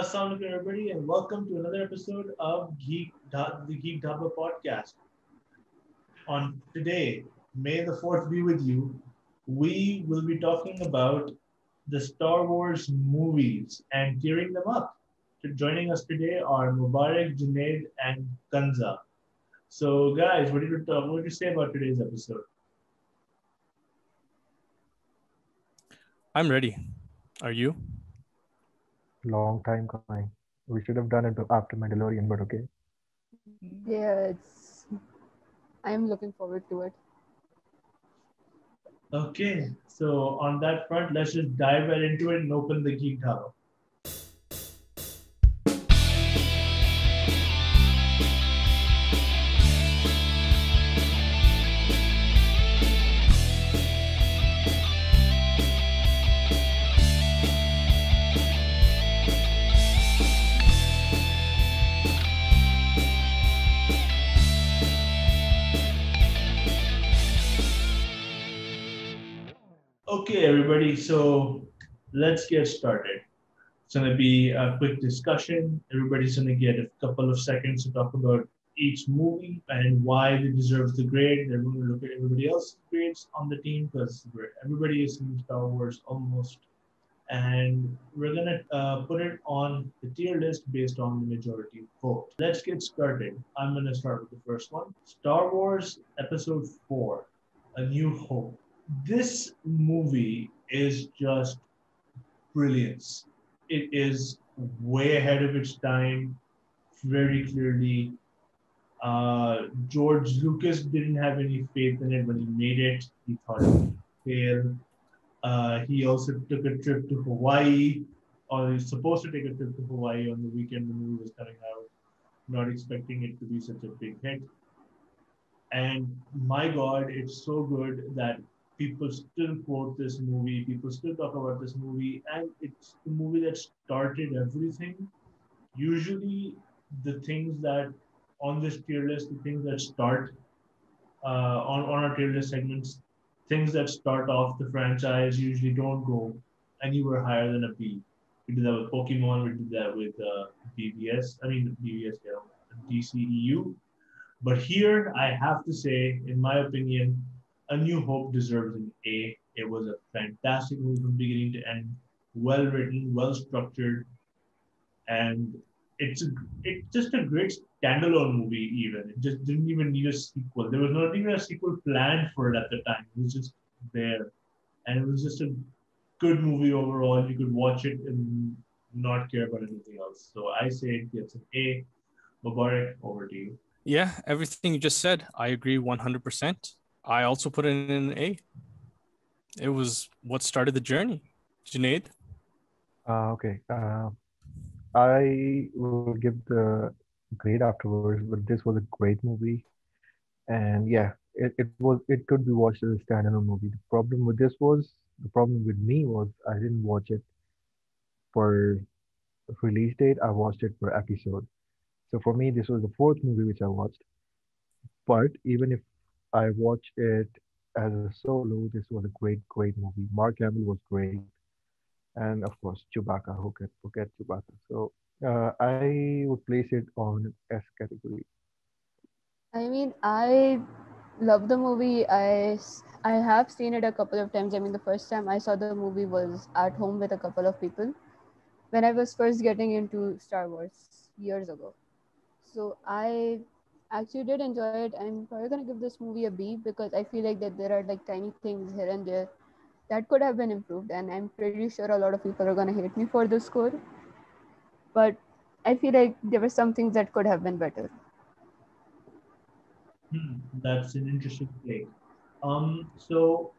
Assalamualaikum everybody and welcome to another episode of Geek the Geek Dhaba podcast. On today, May the 4th be with you, we will be talking about the Star Wars movies and tearing them up. Joining us today are Mubarak, Junaid, and Kanza. So, guys, what did you talk, what did you say about today's episode? I'm ready. Are you? Long time coming. We should have done it after Mandalorian, but okay. Yeah, it's. I'm looking forward to it. Okay, so on that front, let's just dive right into it and open the Geek Dhaba. So let's get started. It's going to be a quick discussion. Everybody's going to get a couple of seconds to talk about each movie and why they deserve the grade. They're going to look at everybody else's grades on the team because everybody is in Star Wars almost. And we're going to uh, put it on the tier list based on the majority vote. Let's get started. I'm going to start with the first one Star Wars Episode 4 A New Hope this movie is just brilliance. It is way ahead of its time, very clearly. Uh, George Lucas didn't have any faith in it when he made it. He thought it would fail. Uh, he also took a trip to Hawaii, or he was supposed to take a trip to Hawaii on the weekend when the movie was coming out, not expecting it to be such a big hit. And my God, it's so good that people still quote this movie, people still talk about this movie, and it's the movie that started everything. Usually, the things that on this tier list, the things that start uh, on, on our tier list segments, things that start off the franchise usually don't go anywhere higher than a B. We did that with Pokemon, we did that with uh, BVS, I mean, BVS, yeah, DCEU. But here, I have to say, in my opinion, a New Hope deserves an A. It was a fantastic movie from beginning to end, well written, well structured, and it's a, it's just a great standalone movie. Even it just didn't even need a sequel. There was not even a sequel planned for it at the time. It was just there, and it was just a good movie overall. You could watch it and not care about anything else. So I say it gets an A. Mubarak, over to you. Yeah, everything you just said, I agree 100%. I also put it in an A. It was what started the journey. Junaid? Uh, okay. Uh, I will give the grade afterwards, but this was a great movie. And yeah, it, it was it could be watched as a standalone movie. The problem with this was the problem with me was I didn't watch it for release date. I watched it per episode. So for me, this was the fourth movie which I watched. But even if I watched it as a solo. This was a great, great movie. Mark Hamill was great, and of course Chewbacca. Who can forget Chewbacca? So uh, I would place it on S category. I mean, I love the movie. I I have seen it a couple of times. I mean, the first time I saw the movie was at home with a couple of people when I was first getting into Star Wars years ago. So I actually did enjoy it. I'm probably gonna give this movie a B because I feel like that there are like tiny things here and there that could have been improved, and I'm pretty sure a lot of people are gonna hate me for the score. But I feel like there were some things that could have been better. Hmm, that's an interesting take. Um, so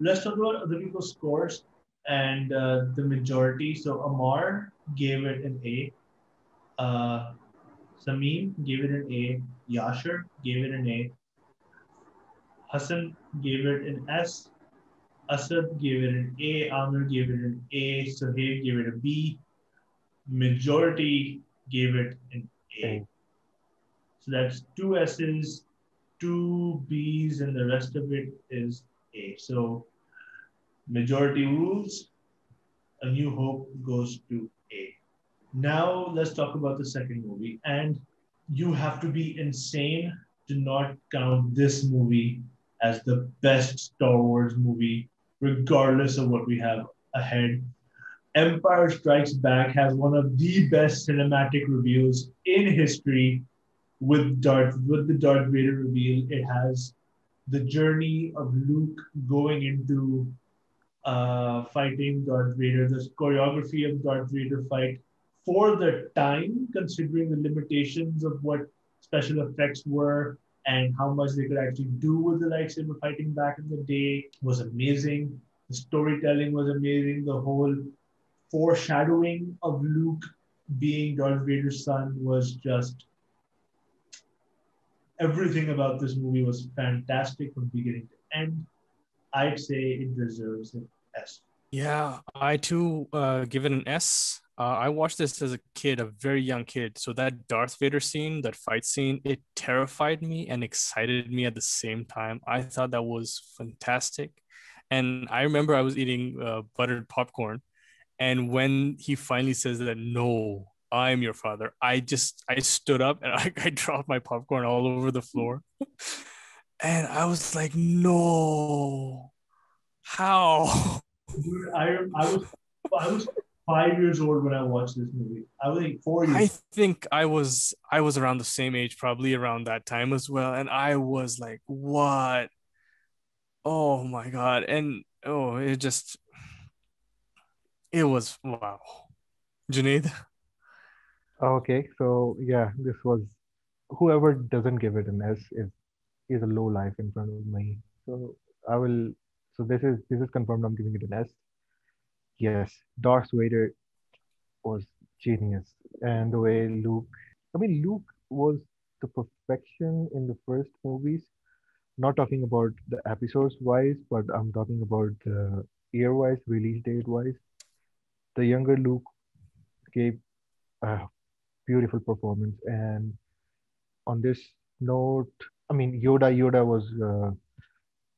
let's talk about other people's scores and uh, the majority. So Amar gave it an A. Uh, Sameem gave it an A. Yashar gave it an A. Hassan gave it an S. Asad gave it an A. Amir gave it an A. Sohaib gave it a B. Majority gave it an A. So that's two S's, two B's, and the rest of it is A. So majority rules. A New Hope goes to. Now let's talk about the second movie. And you have to be insane to not count this movie as the best Star Wars movie, regardless of what we have ahead. Empire Strikes Back has one of the best cinematic reveals in history with Darth with the Darth Vader reveal. It has the journey of Luke going into uh, fighting Darth Vader, the choreography of Darth Vader fight for the time, considering the limitations of what special effects were and how much they could actually do with the lightsaber fighting back in the day was amazing. The storytelling was amazing. The whole foreshadowing of Luke being Darth Vader's son was just everything about this movie was fantastic from beginning to end. I'd say it deserves an S. Yeah, I too uh, give it an S. Uh, I watched this as a kid, a very young kid. So that Darth Vader scene, that fight scene, it terrified me and excited me at the same time. I thought that was fantastic. And I remember I was eating uh, buttered popcorn. And when he finally says that, no, I'm your father, I just, I stood up and I, I dropped my popcorn all over the floor. and I was like, no, how? I, I was, I was five years old when I watched this movie. I was like four years. I think I was I was around the same age, probably around that time as well, and I was like, "What? Oh my god!" And oh, it just it was wow. Junaid. Okay, so yeah, this was whoever doesn't give it an S is is a low life in front of me. So I will. So this is this is confirmed. I'm giving it an S. Yes, Darth Vader was genius, and the way Luke. I mean, Luke was the perfection in the first movies. Not talking about the episodes wise, but I'm talking about the year wise, release date wise. The younger Luke gave a beautiful performance, and on this note, I mean, Yoda Yoda was uh,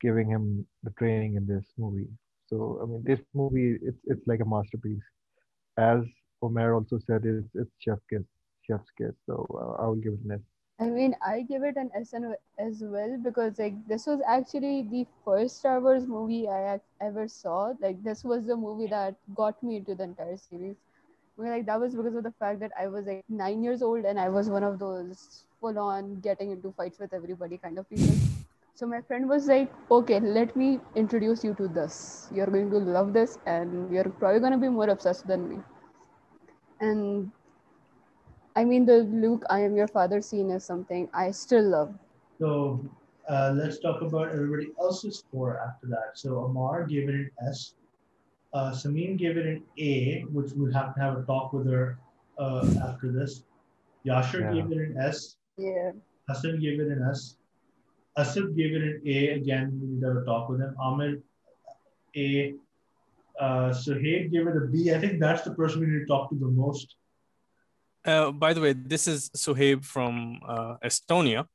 giving him the training in this movie. So I mean, this movie it's it's like a masterpiece. As Omer also said, it's it's chef kiss, chef's kiss. So uh, I will give it an S. I mean, I give it an S as well because like this was actually the first Star Wars movie I ever saw. Like this was the movie that got me into the entire series. like that was because of the fact that I was like nine years old and I was one of those full on getting into fights with everybody kind of people. So my friend was like, okay, let me introduce you to this. You're going to love this and you're probably going to be more obsessed than me. And I mean, the Luke, I am your father scene is something I still love. So uh, let's talk about everybody else's score after that. So Amar gave it an S. Uh, Samin gave it an A, which we'll have to have a talk with her uh, after this. Yashir Yeah. gave it an S. Yeah. Hassan gave it an S. Asif gave it an A. Again, we need to have a talk with him. Amir, A. Uh, Suhaib gave it a B. I think that's the person we need to talk to the most. Uh, by the way, this is Suhaib from uh, Estonia.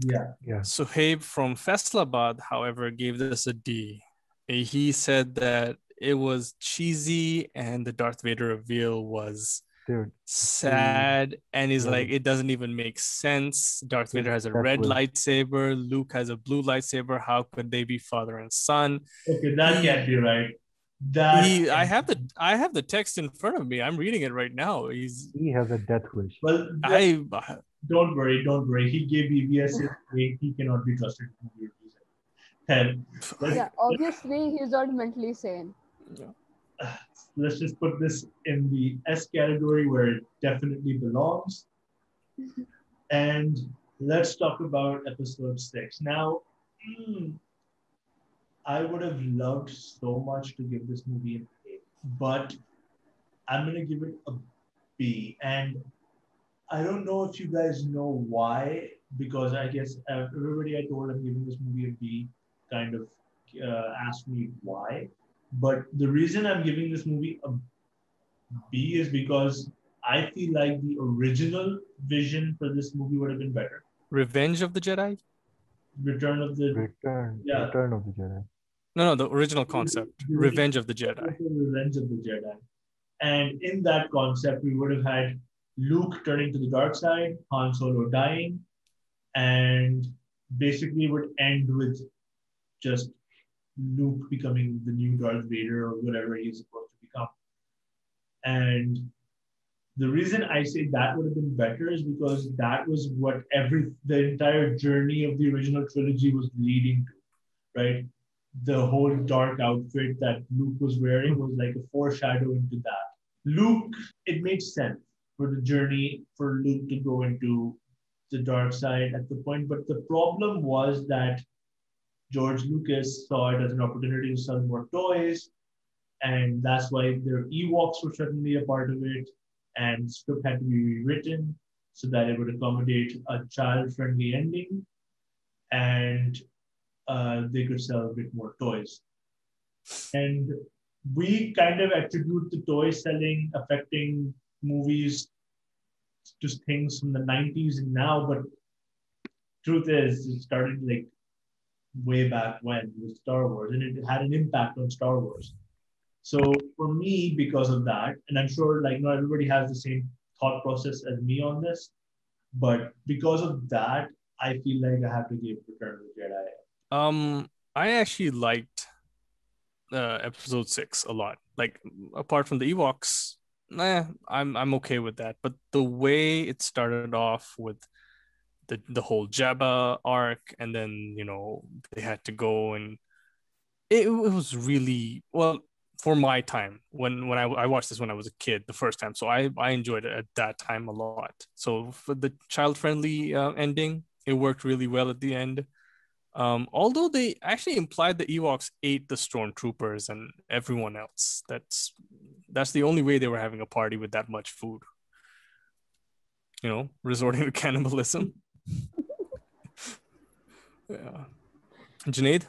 Yeah. yeah. Suhaib from Faisalabad, however, gave this a D. He said that it was cheesy and the Darth Vader reveal was Dude, sad and he's Yeah. like it doesn't even make sense darth vader has a that red was- lightsaber luke has a blue lightsaber how could they be father and son Okay, that can't be right. That he, i have the i have the text in front of me i'm reading it right now he's he has a death wish. Well, i don't worry, don't worry. He gave BVS a A. He cannot be trusted. in movie reviews. Ten. Yeah. Obviously, he's not mentally sane. Let's just put this in the S category where it definitely belongs. And let's talk about episode six. Now, mm, I would have loved so much to give this movie an A, but I'm going to give it a B. And I don't know if you guys know why, because I guess everybody I told I'm giving this movie a B kind of uh, asked me why. But the reason I'm giving this movie a B is because I feel like the original vision for this movie would have been better. revenge of the jedi Return of the Return, Yeah. Return of the Jedi. no no the original concept The- revenge of the jedi Revenge of the Jedi. And in that concept, we would have had Luke turning to the dark side, Han Solo dying, and basically would end with just Luke becoming the new Darth Vader or whatever he's supposed to become. And the reason I say that would have been better is because that was what every the entire journey of the original trilogy was leading to, right? The whole dark outfit that Luke was wearing was like a foreshadow into that. Luke, it made sense for the journey for Luke to go into the dark side at the point, but the problem was that George Lucas saw it as an opportunity to sell more toys, and that's why their Ewoks were certainly a part of it and script had to be rewritten so that it would accommodate a child-friendly ending and uh, they could sell a bit more toys. And we kind of attribute the toy selling affecting movies to things from the 90s and now, but truth is it started like way back when with Star Wars and it had an impact on Star Wars. So for me, because of that, and I'm sure like not everybody has the same thought process as me on this, but because of that, I feel like I have to give Return of the Jedi. Um, I actually liked uh, episode six a lot. Like apart from the Ewoks, nah, I'm I'm okay with that. But the way it started off with the the whole Jabba arc, and then you know they had to go and it, it was really well for my time when when I, I watched this when I was a kid the first time. So I I enjoyed it at that time a lot. So for the child friendly uh, ending, it worked really well at the end. Um, although they actually implied the Ewoks ate the stormtroopers and everyone else. That's that's the only way they were having a party with that much food. You know, resorting to cannibalism. yeah. Junaid?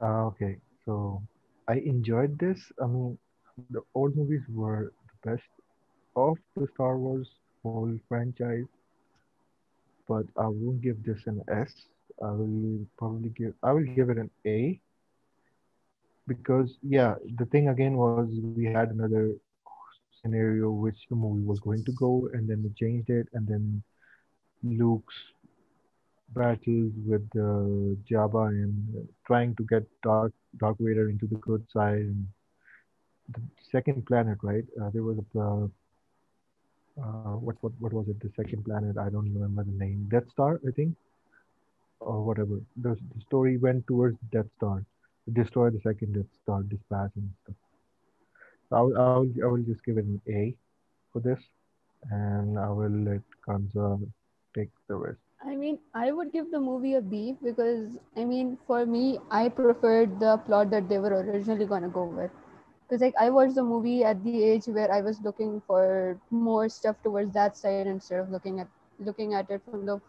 Uh, okay, so I enjoyed this. I mean, the old movies were the best of the Star Wars whole franchise, but I won't give this an S. I will probably give I will give it an A because yeah, the thing again was we had another scenario which the movie was going to go, and then they changed it, and then Luke's battles with uh, Jabba and trying to get Dark Dark Vader into the good side. And the second planet, right? Uh, there was a uh, uh, what what what was it? The second planet. I don't remember the name. Death Star, I think, or whatever. The, the story went towards Death Star, destroy the second Death Star dispatch and stuff. So I will, I will I will just give it an A for this, and I will let Kanza take the risk? I mean, I would give the movie a B because, I mean, for me, I preferred the plot that they were originally going to go with. Because, like, I watched the movie at the age where I was looking for more stuff towards that side instead of looking at looking at it from the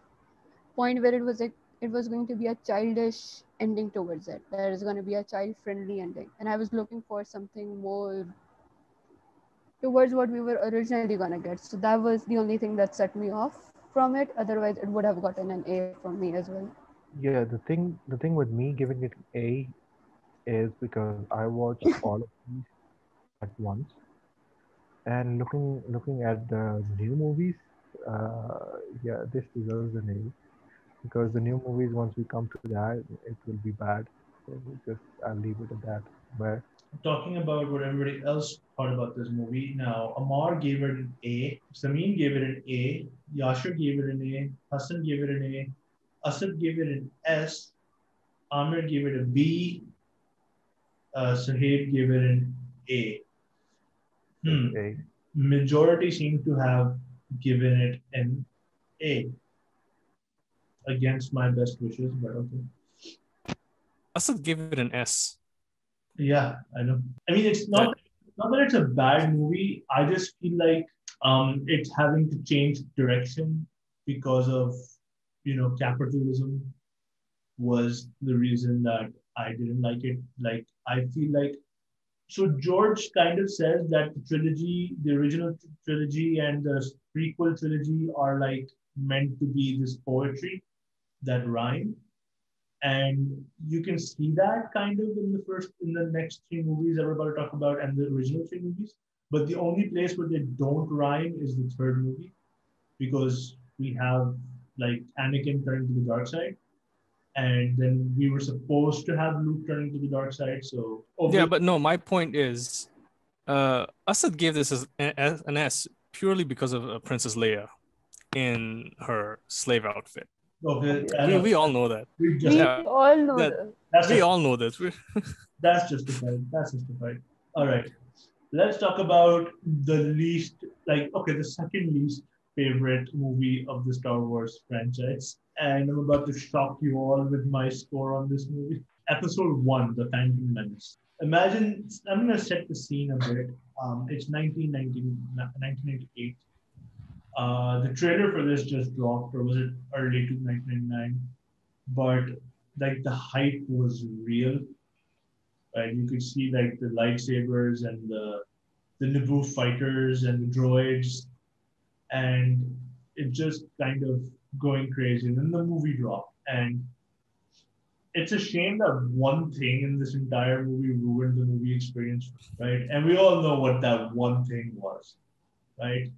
point where it was like it was going to be a childish ending towards it. There is going to be a child-friendly ending, and I was looking for something more towards what we were originally going to get. So that was the only thing that set me off from it. Otherwise, it would have gotten an A from me as well. Yeah, the thing the thing with me giving it A is because I watched all of these at once, and looking looking at the new movies, uh, yeah, this deserves an A because the new movies once we come to that, it will be bad. So just I'll leave it at that. But talking about what everybody else thought about this movie. Now, Amar gave it an A, Samin gave it an A, Yashir gave it an A, Hassan gave it an A, Asad gave it an S, Amir gave it a B, uh, Sahib gave it an A. Hmm. A. Majority seem to have given it an A. Against my best wishes, but okay. Asad gave it an S. Yeah, I know. I mean, it's not not that it's a bad movie. I just feel like um, it's having to change direction because of you know capitalism was the reason that I didn't like it. Like I feel like so George kind of says that the trilogy, the original trilogy and the prequel trilogy are like meant to be this poetry that rhyme and you can see that kind of in the first in the next three movies to talk about and the original three movies But the only place where they don't rhyme is the third movie, because we have like Anakin turning to the dark side, and then we were supposed to have Luke turning to the dark side. So Yeah, but no, my point is, uh, Asad gave this as as an S purely because of uh, Princess Leia in her slave outfit. Okay, I We, know. we all know that. We just- We Yeah. all know That- that. that's We just- all know this. That's justified. That's justified. All right. Let's talk about the least, like, okay, the second least favorite movie of the Star Wars franchise. And I'm about to shock you all with my score on this movie. Episode one, The Phantom Menace. Imagine, I'm going to set the scene a bit. Um, it's 1990, 1998. Uh, the trailer for this just dropped, or was it early to 1999? But like the hype was real right? You could see like the lightsabers and the the Naboo fighters and the droids, and it just kind of going crazy. And then the movie dropped, and it's a shame that one thing in this entire movie ruined the movie experience, right? And we all know what that one thing was, right?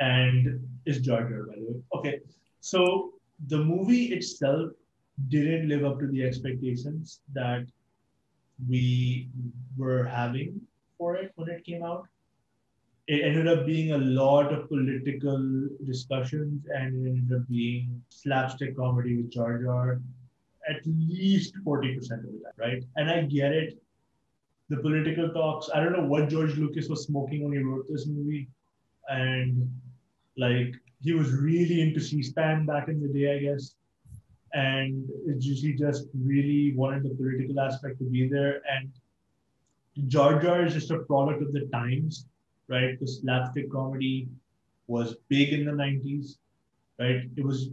And is Jar Jar, by the way. Okay, so the movie itself didn't live up to the expectations that we were having for it when it came out. It ended up being a lot of political discussions and it ended up being slapstick comedy with Jar Jar at least 40% of the time, right? And I get it. The political talks, I don't know what George Lucas was smoking when he wrote this movie. And like he was really into C-SPAN back in the day, I guess and he just really wanted the political aspect to be there. And Jar Jar is just a product of the times, right? The slapstick comedy was big in the 90s, right? It was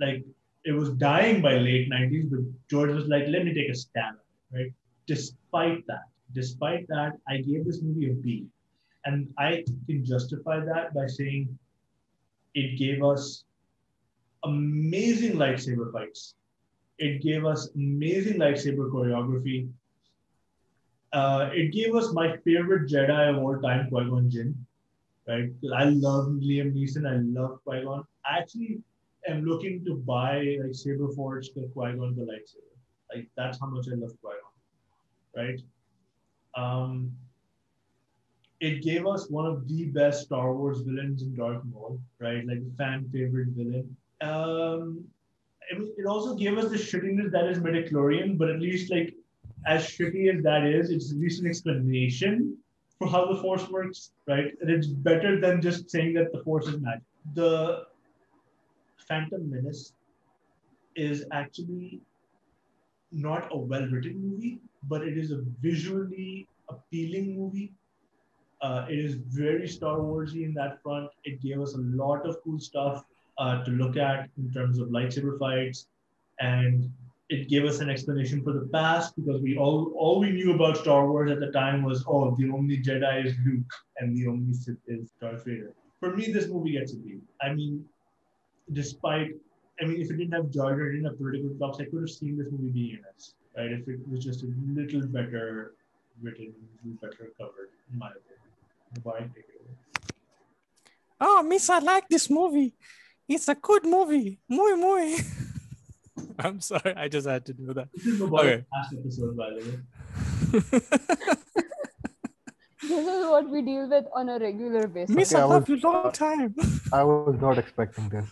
like, it was dying by late 90s, but George was like, let me take a stab at it, right? Despite that, despite that, I gave this movie a B. And I can justify that by saying it gave us amazing lightsaber fights. It gave us amazing lightsaber choreography. Uh, it gave us my favorite Jedi of all time, Qui Gon Jinn. Right? I love Liam Neeson. I love Qui Gon. I actually am looking to buy like Saber Forge the Qui Gon the lightsaber. Like that's how much I love Qui Gon. Right? Um, it gave us one of the best Star Wars villains in Darth Maul. Right? Like a fan favorite villain um, I mean, it also gave us the shittiness that is midichlorian, but at least like as shitty as that is, it's at least an explanation for how the force works, right? And it's better than just saying that the force is magic. The Phantom Menace is actually not a well-written movie, but it is a visually appealing movie. Uh, it is very Star Warsy in that front. It gave us a lot of cool stuff uh, to look at in terms of lightsaber fights, and it gave us an explanation for the past because we all all we knew about Star Wars at the time was oh the only Jedi is Luke and the only Sith is Darth Vader. For me, this movie gets a B. I mean, despite I mean, if it didn't have Jar Jar, didn't have political talks, I could have seen this movie being an S, right? If it was just a little better written, a little better covered, in my opinion. Why take it away? Oh, miss, I like this movie. It's a good movie. Muy, muy. I'm sorry. I just had to do that. This is about Okay. last episode, by the way. This is what we deal with on a regular basis. miss, Okay, I I love was- you long time. I was not expecting this.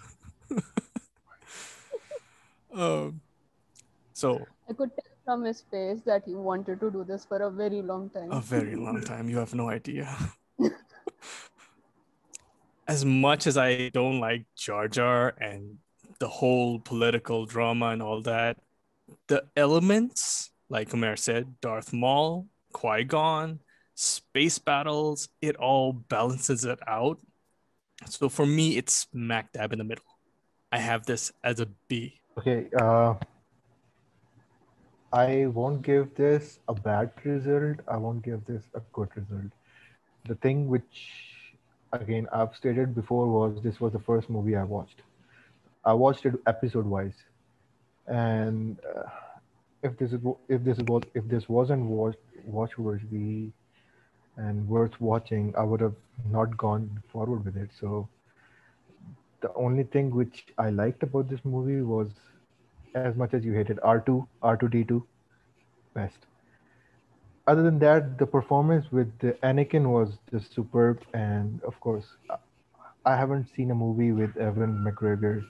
um, so, I could tell from his face that he wanted to do this for a very long time. a very long time. You have no idea. As much as I don't like Jar Jar and the whole political drama and all that, the elements, like Omer said, Darth Maul, Qui Gon, space battles, it all balances it out. So for me, it's smack dab in the middle. I have this as a B. Okay, uh, I won't give this a bad result. I won't give this a good result. The thing which, again, I've stated before was this was the first movie I watched. I watched it episode wise, and uh, if this is if this was if this wasn't watch worthy, and worth watching, I would have not gone forward with it. So the only thing which I liked about this movie was as much as you hated R2, R2D2, best. Other than that, the performance with Anakin was just superb, and of course, I haven't seen a movie with Ewan McGregor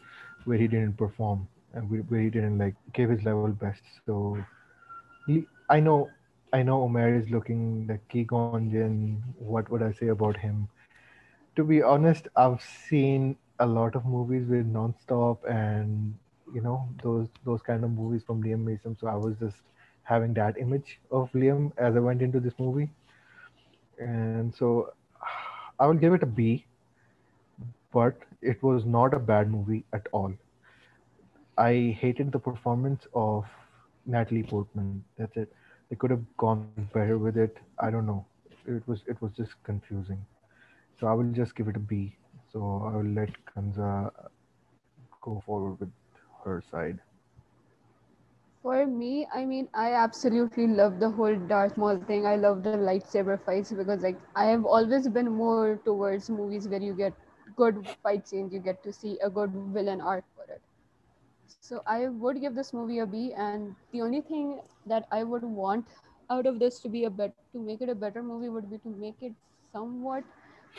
where he didn't perform and where he didn't like give his level best. So he, I know, I know Omer is looking like Qui-Gon Jinn. What would I say about him? To be honest, I've seen a lot of movies with nonstop and you know those those kind of movies from Liam Neeson. So I was just having that image of Liam as I went into this movie, and so I will give it a B but it was not a bad movie at all. I hated the performance of Natalie Portman. That's it. They could have gone better with it. I don't know. It was it was just confusing. So I will just give it a B. So I will let Kanza go forward with her side. For me, I mean, I absolutely love the whole Darth Maul thing. I love the lightsaber fights because, like, I have always been more towards movies where you get good fight scenes, you get to see a good villain arc for it. So I would give this movie a B, and the only thing that I would want out of this to be a bet to make it a better movie would be to make it somewhat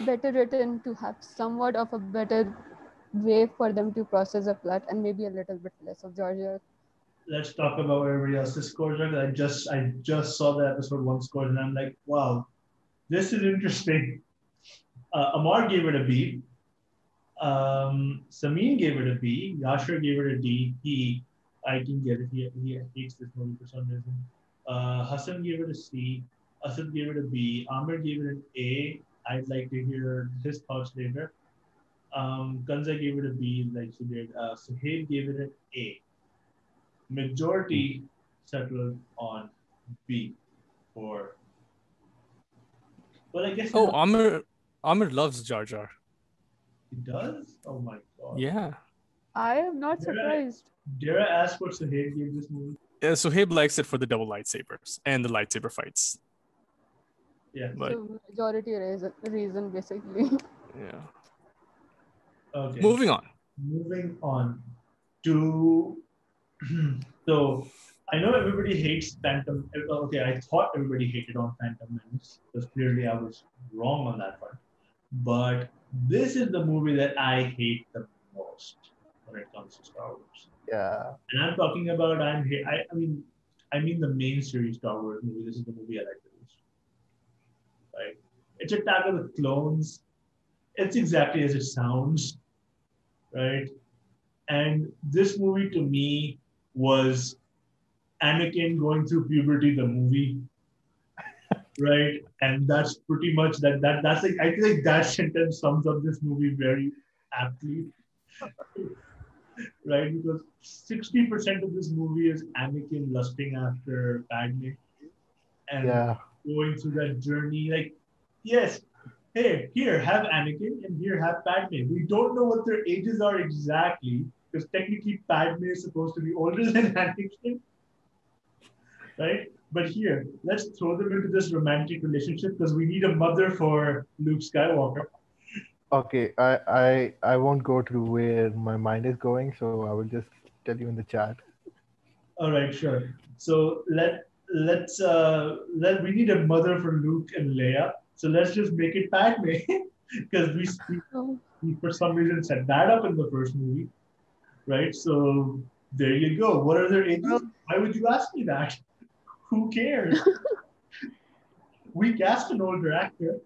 better written, to have somewhat of a better way for them to process a plot, and maybe a little bit less of Georgia. Let's talk about everybody else's scores. I just I just saw the episode one scores, and I'm like, wow, this is interesting. Uh, Amar gave it a B. Um, Samin gave it a B. Yashar gave it a D. He, I can get it. He, he hates this movie for some reason. Uh, Hassan gave it a C. Asad gave it a B. Amir gave it an A. I'd like to hear his thoughts later. Um, Kanza gave it a B, like she did. Uh, Suhail gave it an A. Majority settled on B for. Well, I guess. Oh, Amir, Amir loves Jar Jar. He does? Oh my god. Yeah. I am not Dare I- surprised. Dare asked ask what Suhail gave this movie? Uh, yeah, so Habe likes it for the double lightsabers and the lightsaber fights. Yeah. But So majority reason, reason basically. yeah. Okay. Moving on. Moving on to. so I know everybody hates Phantom. Okay, I thought everybody hated on Phantom Menace because clearly I was wrong on that part. But this is the movie that I hate the most when it comes to Star Wars. Yeah. And I'm talking about I'm I, I mean I mean the main series Star Wars movie. This is the movie I like the most. Right? It's Attack of the Clones. It's exactly as it sounds. Right? And this movie to me was Anakin going through puberty, the movie. right? And that's pretty much that that that's like I feel like that sentence sums up this movie very aptly. right? Because 60% of this movie is Anakin lusting after Padme and Yeah. going through that journey. Like, yes, hey, here, have Anakin and here, have Padme. We don't know what their ages are exactly because technically Padme is supposed to be older than Anakin. Right? But here, let's throw them into this romantic relationship because we need a mother for Luke Skywalker. Okay, I, I I won't go to where my mind is going, so I will just tell you in the chat. All right, sure. So let let's uh let we need a mother for Luke and Leia. So let's just make it Padme because we, we we for some reason set that up in the first movie, right? So there you go. What are their ages? Why would you ask me that? Who cares? we cast an older actor.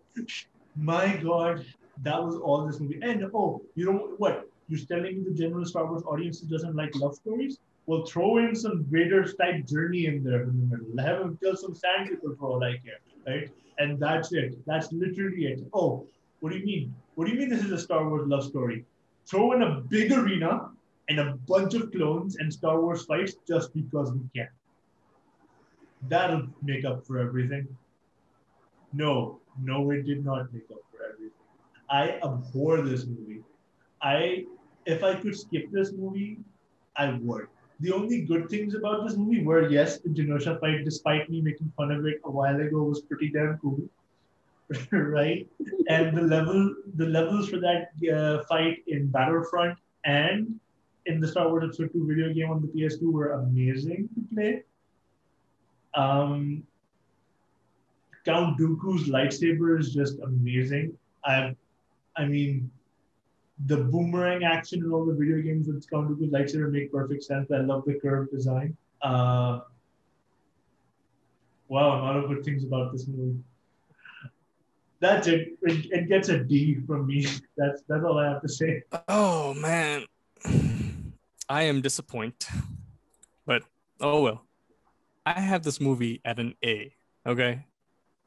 My God, that was all this movie. And oh, you know what? You're telling me the general Star Wars audience doesn't like love stories? Well, throw in some Vader's type journey in there in the middle. Have him kill some sand people for all I care, right? And that's it. That's literally it. Oh, what do you mean? What do you mean this is a Star Wars love story? Throw in a big arena and a bunch of clones and Star Wars fights just because we can. That'll make up for everything. No, no, it did not make up for everything. I abhor this movie. I, if I could skip this movie, I would. The only good things about this movie were yes, the Geonosis fight, despite me making fun of it a while ago, was pretty damn cool. right? And the level, the levels for that uh, fight in Battlefront and in the Star Wars Episode 2 video game on the PS2 were amazing to play. Um, Count Dooku's lightsaber is just amazing. I, I mean, the boomerang action in all the video games with Count Dooku's lightsaber make perfect sense. I love the curved design. Uh, wow, a lot of good things about this movie. That's it. It, it gets a D from me. That's that's all I have to say. Oh man, I am disappointed, but oh well. I have this movie at an A. Okay,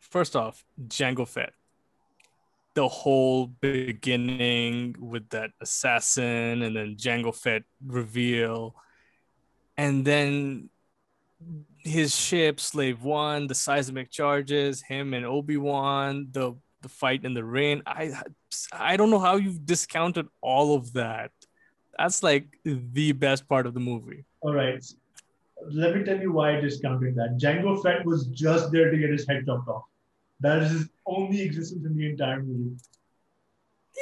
first off, Jango Fett. The whole beginning with that assassin and then Jango Fett reveal, and then his ship, Slave One, the seismic charges, him and Obi Wan, the the fight in the rain. I I don't know how you've discounted all of that. That's like the best part of the movie. All right. Let me tell you why I discounted that. Jango Fett was just there to get his head chopped off. That is his only existence in the entire movie.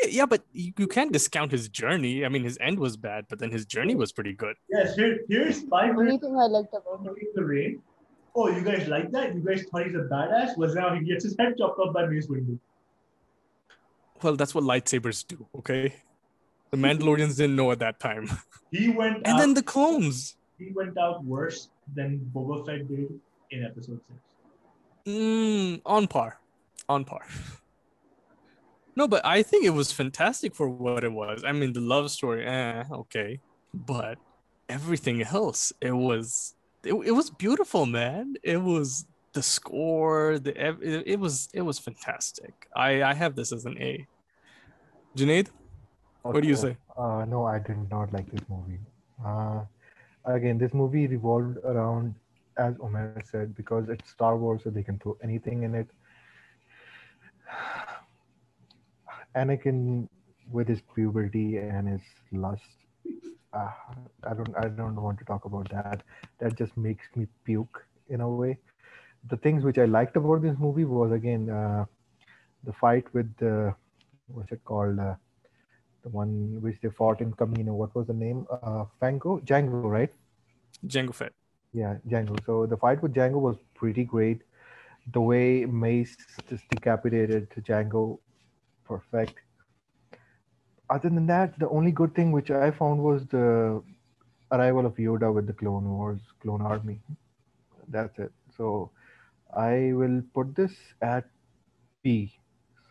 Yeah, yeah, but you, you can't discount his journey. I mean, his end was bad, but then his journey was pretty good. Yes, here, here's five Only thing I liked about it. the rain. Oh, you guys like that? You guys thought he's a badass? Well, now he gets his head chopped off by Mace Windu. Well, that's what lightsabers do, okay? The Mandalorians didn't know at that time. He went And out, then the clones. he went out worse than Boba Fett did in episode six. Mm, on par. On par. No, but I think it was fantastic for what it was. I mean, the love story, eh, okay. But everything else, it was it, it was beautiful, man. It was the score, the ev- it, it was it was fantastic. I I have this as an A. Junaid, what do you say? Uh, no, I did not like this movie. Uh, again, this movie revolved around, as Omer said, because it's Star Wars, so they can throw anything in it. Anakin, with his puberty and his lust, uh, I don't, I don't want to talk about that. That just makes me puke in a way. The things which I liked about this movie was again uh, the fight with the, what's it called? The one which they fought in Kamino. What was the name? Uh, Fango, Jango, right? Jango Fett. Yeah, Jango. So the fight with Jango was pretty great. The way Mace just decapitated Jango, perfect. Other than that, the only good thing which I found was the arrival of Yoda with the Clone Wars, Clone Army. That's it. So I will put this at B.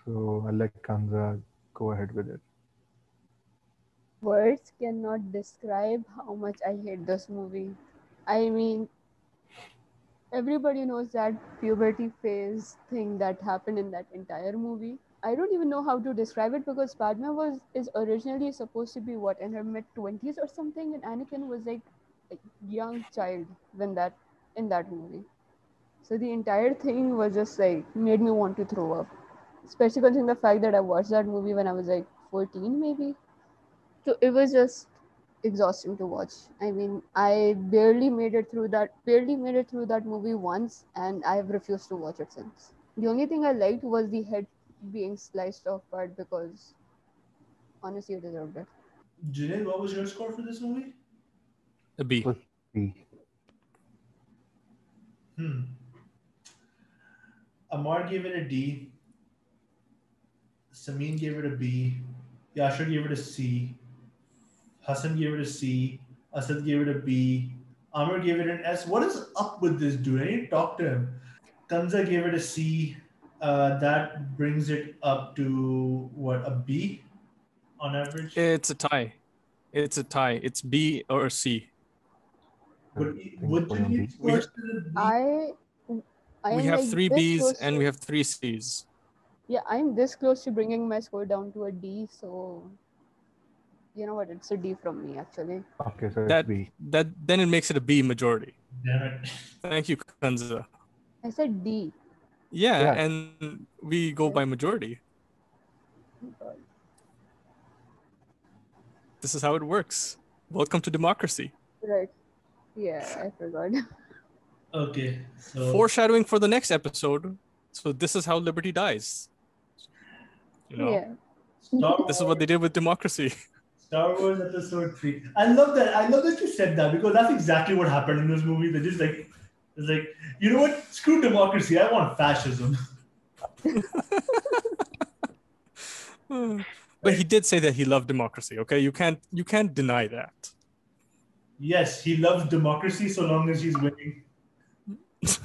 So I'll let Kanza go ahead with it. Words cannot describe how much I hate this movie. I mean, everybody knows that puberty phase thing that happened in that entire movie. I don't even know how to describe it because Padme was is originally supposed to be what in her mid twenties or something, and Anakin was like a young child when that in that movie. So the entire thing was just like made me want to throw up, especially considering the fact that I watched that movie when I was like fourteen, maybe. So it was just exhausting to watch. I mean, I barely made it through that barely made it through that movie once and I've refused to watch it since. The only thing I liked was the head being sliced off part because honestly it deserved it. Junaid, what was your score for this movie? A B. Was B. Hmm. Amar gave it a D. Samin gave it a B. Yashar gave it a C. Hassan gave it a C. Asad gave it a B. Amr gave it an S. What is up with this dude? I need to talk to him. Kanza gave it a C. Uh, that brings it up to what a B on average. It's a tie. It's a tie. It's B or C. Would, would you a need B. to the B? I I we have like three Bs and to- we have three Cs. yeah, I'm this close to bringing my score down to a D, so you know what, it's a D from me actually. Okay, so it's That B. that then it makes it a B majority. Damn it. Thank you, Kanza. I said D. Yeah, Yeah. and we go by majority. This is how it works. Welcome to democracy. Right. Yeah, I forgot. Okay. So Foreshadowing for the next episode. So this is how liberty dies. You know, Yeah. Star this is what they did with democracy. Star Wars Episode Three. I love that. I love that you said that because that's exactly what happened in this movie. They just like, it's like, you know what? Screw democracy. I want fascism. but he did say that he loved democracy. Okay, you can't you can't deny that. Yes, he loves democracy so long as he's winning.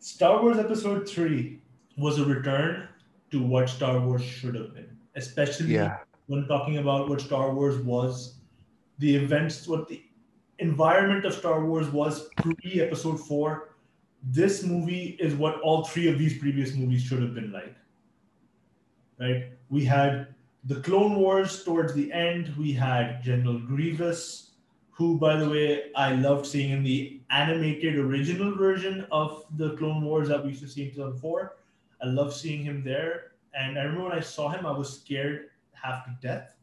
Star Wars Episode Three was a return to what Star Wars should have been, especially Yeah. When talking about what Star Wars was, the events, what the environment of Star Wars was pre Episode Four. This movie is what all three of these previous movies should have been like. Right? We had the Clone Wars towards the end. We had General Grievous, who, by the way, I loved seeing in the animated original version of the Clone Wars that we used to see in 2004. I love seeing him there. And I remember when I saw him, I was scared half to death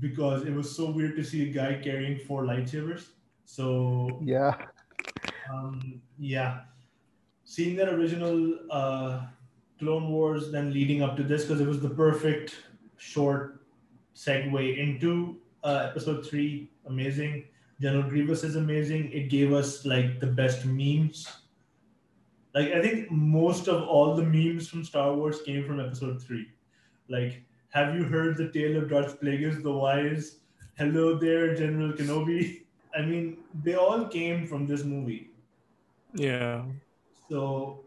because it was so weird to see a guy carrying four lightsabers. So Yeah. um, yeah, seeing that original uh, Clone Wars, then leading up to this, because it was the perfect short segue into uh, Episode Three. Amazing. General Grievous is amazing. It gave us like the best memes. Like I think most of all the memes from Star Wars came from Episode Three. Like, have you heard the tale of Darth Plagueis the Wise? Hello there, General Kenobi. I mean, they all came from this movie. Yeah. So,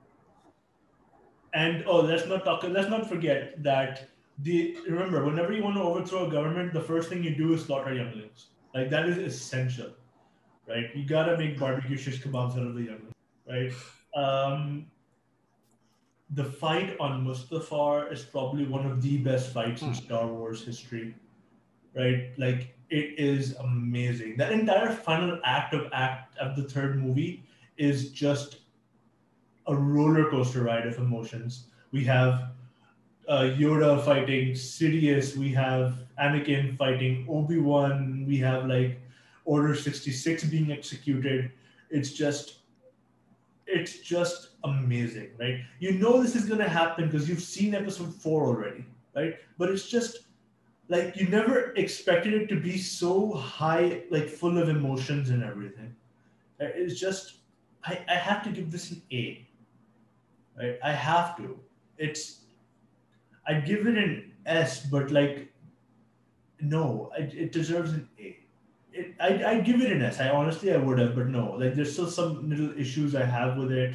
and oh, let's not talk. Let's not forget that the remember whenever you want to overthrow a government, the first thing you do is slaughter younglings. Like that is essential, right? You gotta make barbecue shish kebabs out of the younglings, right? Um, the fight on Mustafar is probably one of the best fights in Star Wars history, right? Like it is amazing. That entire final act of act of the third movie is just a roller coaster ride of emotions. We have uh, Yoda fighting Sidious. We have Anakin fighting Obi Wan. We have like Order sixty six being executed. It's just, it's just amazing, right? You know this is gonna happen because you've seen Episode four already, right? But it's just like you never expected it to be so high, like full of emotions and everything. Uh, It's just I, I have to give this an A. Right? I have to. It's I'd give it an S, but like no, it, it deserves an A. It, I'd, I'd give it an S. I honestly I would have, but no. Like there's still some little issues I have with it.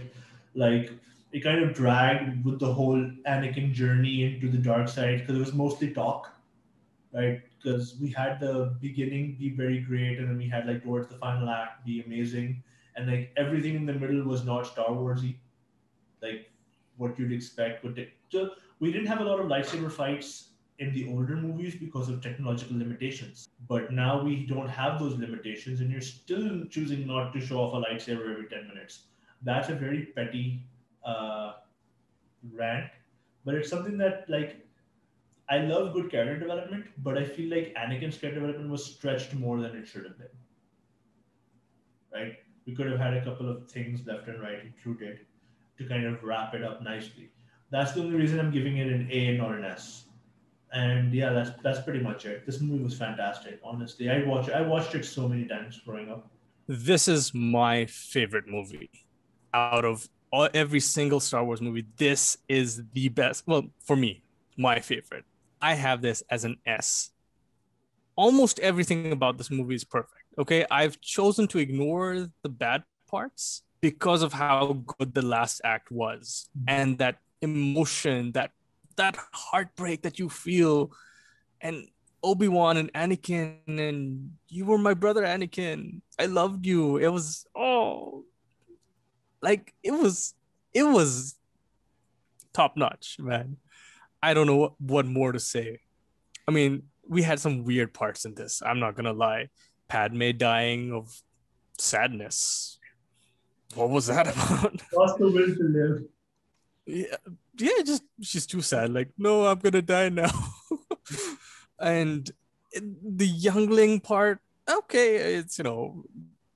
Like it kind of dragged with the whole Anakin journey into the dark side because it was mostly talk, right? Because we had the beginning be very great, and then we had like towards the final act be amazing, and like everything in the middle was not Star Warsy, like what you'd expect. But so we didn't have a lot of lightsaber fights in the older movies because of technological limitations. But now we don't have those limitations, and you're still choosing not to show off a lightsaber every ten minutes. That's a very petty uh, rant, but it's something that like I love good character development, but I feel like Anakin's character development was stretched more than it should have been. Right? We could have had a couple of things left and right included to kind of wrap it up nicely. That's the only reason I'm giving it an A and not an S. And yeah, that's that's pretty much it. This movie was fantastic. Honestly, I watched I watched it so many times growing up. This is my favorite movie out of all, every single Star Wars movie. This is the best. Well, for me, my favorite. I have this as an S. Almost everything about this movie is perfect. Okay, I've chosen to ignore the bad parts because of how good the last act was and that emotion, that that heartbreak that you feel, and Obi-Wan and Anakin and you were my brother Anakin. I loved you. It was oh like it was it was top notch, man. I don't know what, what more to say. I mean, we had some weird parts in this. I'm not gonna lie. Padme dying of sadness. What was that about? Lost the will to live. Yeah, yeah, just she's too sad. Like, no, I'm gonna die now. and the youngling part, okay, it's you know,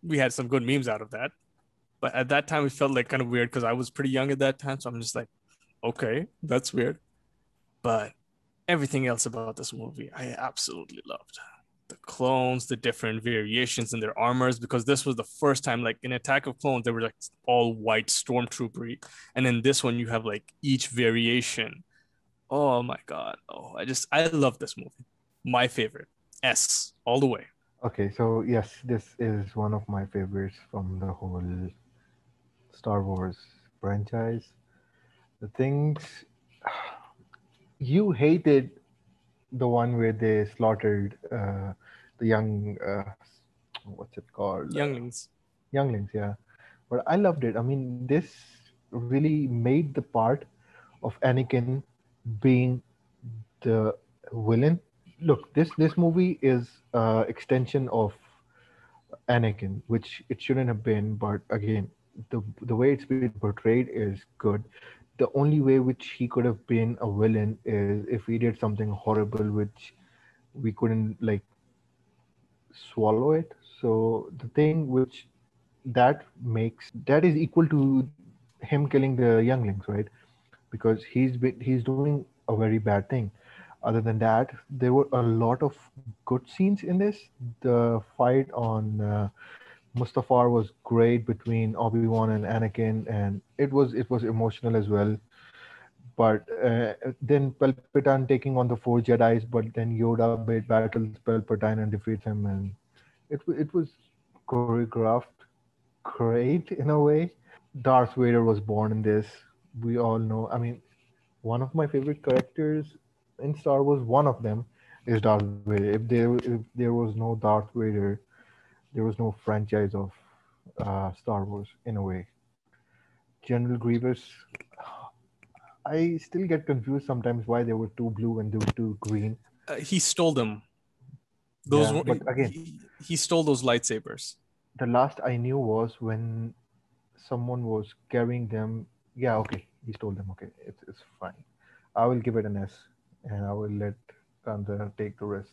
we had some good memes out of that. But at that time, it felt like kind of weird because I was pretty young at that time. So I'm just like, okay, that's weird. But everything else about this movie, I absolutely loved. Clones, the different variations in their armors, because this was the first time, like in Attack of Clones, they were like all white stormtroopery, and in this one you have like each variation. Oh my god! Oh, I just I love this movie. My favorite. S all the way. Okay, so yes, this is one of my favorites from the whole Star Wars franchise. The things you hated the one where they slaughtered uh, the young uh, what's it called? Younglings. younglings yeah. But i loved it. I mean this really made the part of anakin being the villain. Look this this movie is uh extension of anakin which it shouldn't have been but again the the way it's been portrayed is good. The only way which he could have been a villain is if he did something horrible which we couldn't like swallow it. So the thing which that makes that is equal to him killing the younglings right? Because he's he's doing a very bad thing. Other than that there were a lot of good scenes in this. The fight on uh, Mustafar was great between Obi Wan and Anakin, and it was it was emotional as well. But uh, then Palpatine taking on the four Jedi's, but then Yoda battles Palpatine and defeats him, and it it was choreographed great in a way. Darth Vader was born in this. We all know. I mean, one of my favorite characters in Star Wars. One of them is Darth Vader. If there if there was no Darth Vader, there was no franchise of uh, Star Wars in a way. General Grievous, I still get confused sometimes why they were two blue and they were two green. Uh, he stole them. Those Yeah, were- but again- he, he stole those lightsabers. The last I knew was when someone was carrying them. Yeah, okay, he stole them. Okay, it's it's fine. I will give it an S, and I will let Kanda take the rest.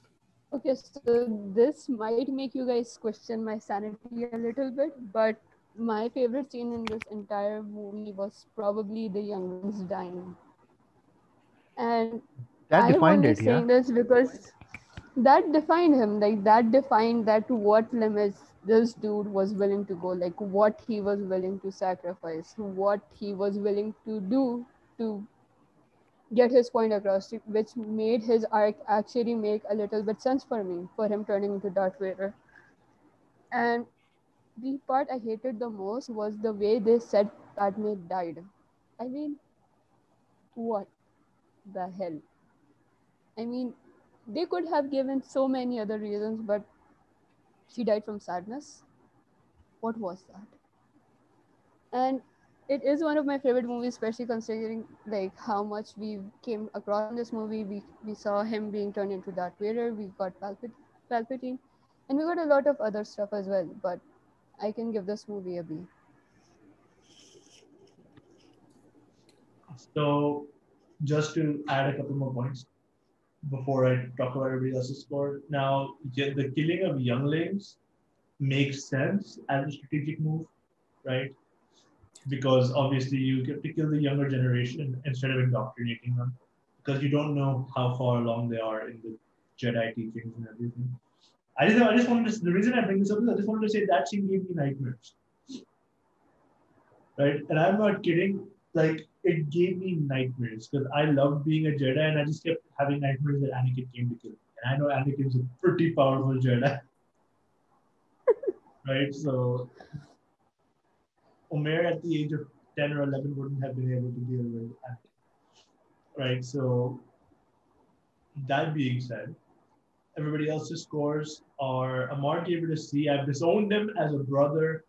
Okay, so this might make you guys question my sanity a little bit, but my favorite scene in this entire movie was probably the younglings dying. And That I defined only it, yeah. saying this because that defined him. Like that defined that what limits this dude was willing to go, like what he was willing to sacrifice, what he was willing to do to get his point across, which made his arc actually make a little bit sense for me, for him turning into Darth Vader. And the part I hated the most was the way they said Padme died. I mean, what the hell? I mean, they could have given so many other reasons, but she died from sadness. What was that? And it is one of my favorite movies, especially considering like how much we came across in this movie. We we saw him being turned into Darth Vader. We got Palpat- Palpatine, and we got a lot of other stuff as well. But I can give this movie a B. So, just to add a couple more points before I talk about everybody else's score. Now, the killing of younglings makes sense as a strategic move, right? Because obviously you get to kill the younger generation instead of indoctrinating them, because you don't know how far along they are in the Jedi teachings and everything. I just, I just wanted to. The reason I bring this up is I just wanted to say that scene gave me nightmares, right? And I'm not kidding. Like it gave me nightmares because I loved being a Jedi and I just kept having nightmares that Anakin came to kill me. And I know Anakin's a pretty powerful Jedi. right? So Omer at the age of 10 or 11 wouldn't have been able to deal with Anakin. Right? So that being said, everybody else's scores are Amar gave it a C. I've disowned him as a brother.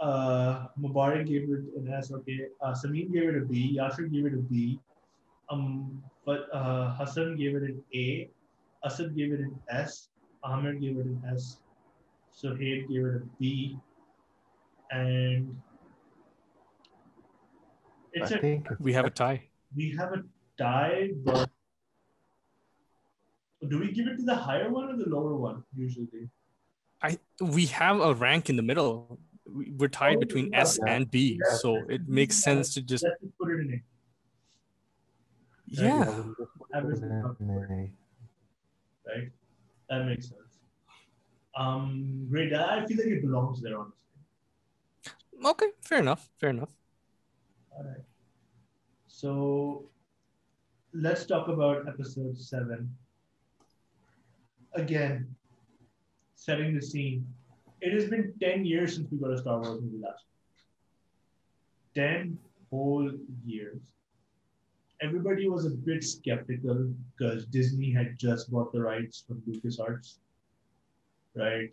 Uh, Mubarak gave it an S. Okay. Uh, Samin gave it a B. Yasir gave it a B. Um, but uh, Hassan gave it an A. Asad gave it an S. Ahmed gave it an S. Sohaib gave it a B. And it's I a, think We have a tie. we have a tie, but do we give it to the higher one or the lower one usually? I we have a rank in the middle. We- We're tied Oh, between yeah. S and B, Yeah. so it makes sense to just put it in A. Yeah. we'll just put it Average in is not a- right? That makes sense. Um, great. I feel like it belongs there, honestly. Okay, fair enough. Fair enough. All right. So let's talk about episode seven. Again, setting the scene. It has been 10 years since we got a Star Wars movie last. 10 whole years. Everybody was a bit skeptical because Disney had just bought the rights from LucasArts, right?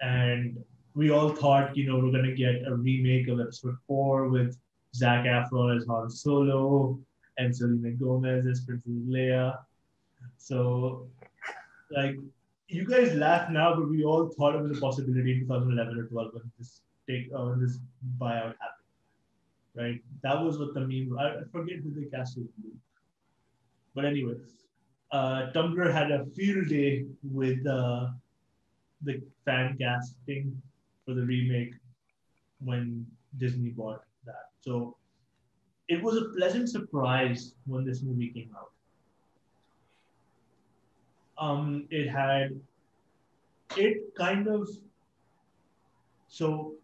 And we all thought, you know, we're gonna get a remake of episode four with Zac Efron as Han Solo and Selena Gomez as Princess Leia. So, like, you guys laugh now, but we all thought it was a possibility in 2011 or 12 when this take uh, when this buyout happened, right? That was what the meme. I forget who the cast was, but anyway, uh, Tumblr had a field day with uh, the fan casting for the remake when Disney bought that. So it was a pleasant surprise when this movie came out. Um, it had, it kind of, so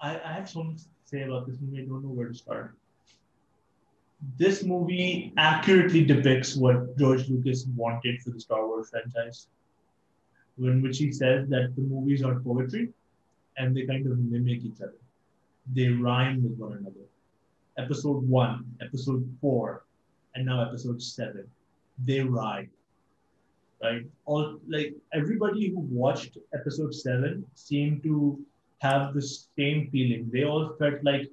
I, I have so much to say about this movie. I don't know where to start. This movie accurately depicts what George Lucas wanted for the Star Wars franchise, in which he says that the movies are poetry and they kind of mimic each other. They rhyme with one another. Episode one, episode four, and now episode seven. They rhyme. Right? All like everybody who watched episode seven seemed to have the same feeling. They all felt like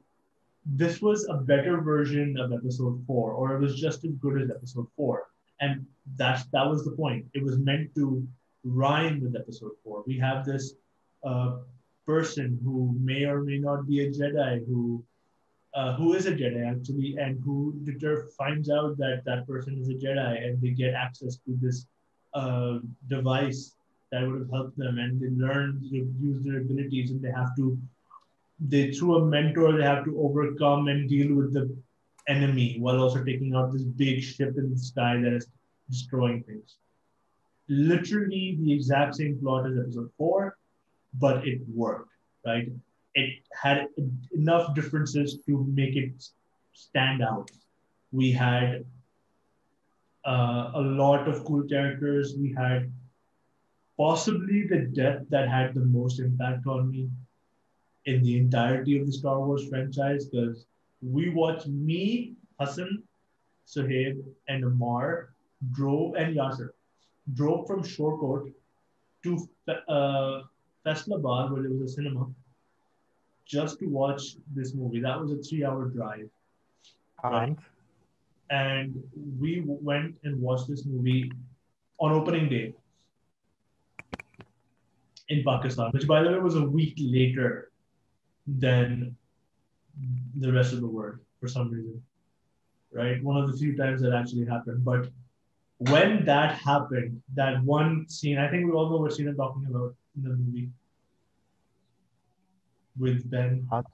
this was a better version of episode four, or it was just as good as episode four. And that's that was the point. It was meant to rhyme with episode four. We have this uh, person who may or may not be a Jedi, who uh, who is a Jedi actually, and who deter finds out that that person is a Jedi, and they get access to this uh, device that would have helped them, and they learn to use their abilities, and they have to they through a mentor they have to overcome and deal with the enemy while also taking out this big ship in the sky that is destroying things. Literally the exact same plot as episode four, but it worked, right? It had enough differences to make it stand out. We had uh, a lot of cool characters. We had possibly the death that had the most impact on me in the entirety of the Star Wars franchise because we watched me, Hassan, Suhaib, and Amar drove and Yasser drove from Shorkot to uh, Faisalabad, where there was a cinema, just to watch this movie. That was a three-hour drive, And and we went and watched this movie on opening day in Pakistan, which, by the way, was a week later than the rest of the world for some reason. Right? One of the few times that actually happened. But when that happened, that one scene, I think we all know what scene I'm talking about in the movie with Ben. Hans?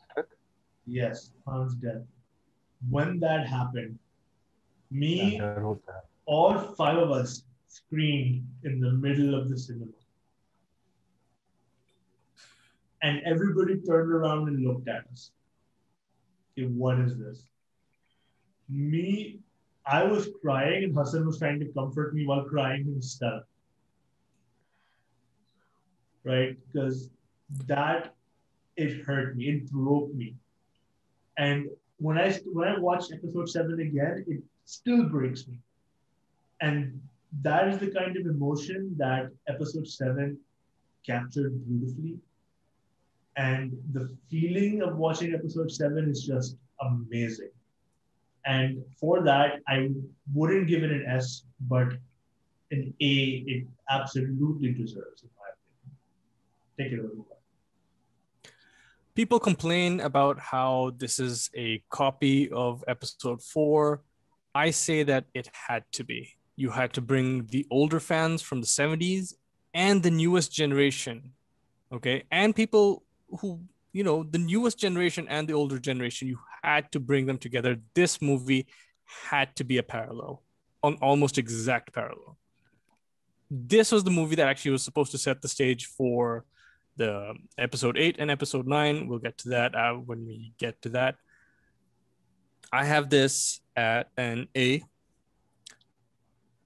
Yes, Han's death. When that happened, me, Yeah, that was that. all five of us screamed in the middle of the cinema. And everybody turned around and looked at us. Okay, what is this? Me, I was crying, and Hassan was trying to comfort me while crying himself. Right? Because that it hurt me, it broke me. And when I when I watched episode seven again, it still breaks me. And that is the kind of emotion that episode seven captured beautifully. And the feeling of watching episode seven is just amazing. And for that, I wouldn't give it an S, but an A, it absolutely deserves, in my opinion. Take it over. People complain about how this is a copy of episode four. I say that it had to be. You had to bring the older fans from the 70s and the newest generation. Okay. And people who, you know, the newest generation and the older generation, you had to bring them together. This movie had to be a parallel, on almost exact parallel. This was the movie that actually was supposed to set the stage for the episode eight and episode nine. We'll get to that uh, when we get to that. I have this at an A.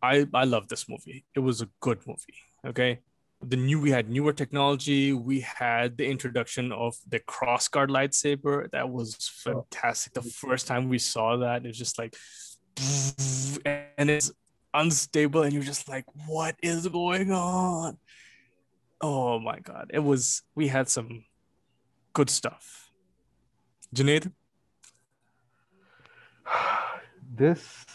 I I love this movie. It was a good movie. Okay. The new we had newer technology. We had the introduction of the crossguard lightsaber. That was fantastic. The first time we saw that, it's just like and it's unstable, and you're just like, what is going on? Oh my god. It was we had some good stuff. Junaid? this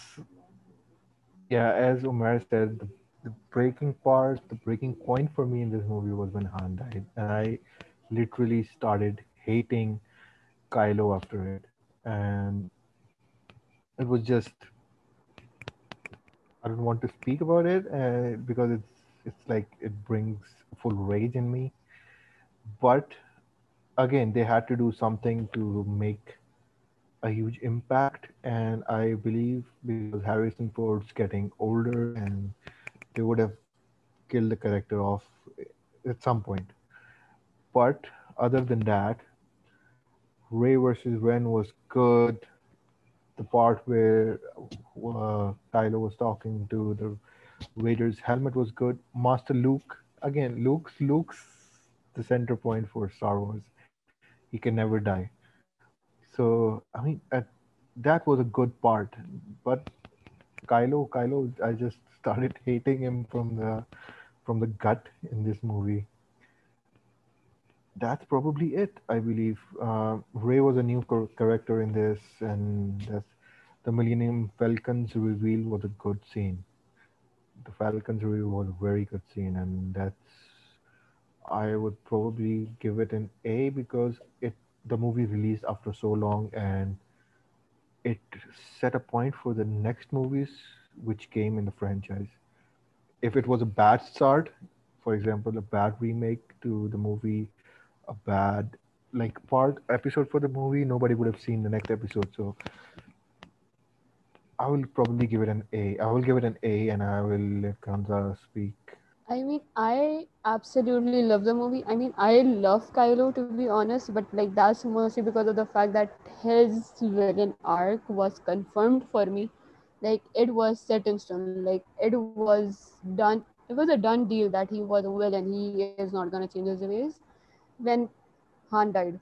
yeah as Umar said the, the, breaking part the breaking point for me in this movie was when han died and i literally started hating kylo after it and it was just i don't want to speak about it uh, because it's it's like it brings full rage in me but again they had to do something to make a huge impact and i believe because harrison ford's getting older and they would have killed the character off at some point but other than that Rey versus ren was good the part where uh, Kylo was talking to the Vader's helmet was good. Master Luke, again, Luke's Luke's the center point for Star Wars. He can never die. So I mean, at, that was a good part. But Kylo, Kylo, I just started hating him from the from the gut in this movie. That's probably it, I believe. Uh, Rey was a new character in this, and that's, the Millennium Falcons reveal was a good scene. The Falcons reveal was a very good scene, and that's I would probably give it an A because it the movie released after so long and it set a point for the next movies which came in the franchise. If it was a bad start, for example, a bad remake to the movie, a bad like part episode for the movie, nobody would have seen the next episode. So I will probably give it an A. I will give it an A and I will let Kanza speak I mean, I absolutely love the movie. I mean, I love Kylo to be honest, but like that's mostly because of the fact that his villain arc was confirmed for me. Like it was set in stone. Like it was done. It was a done deal that he was a villain. He is not gonna change his ways. When Han died,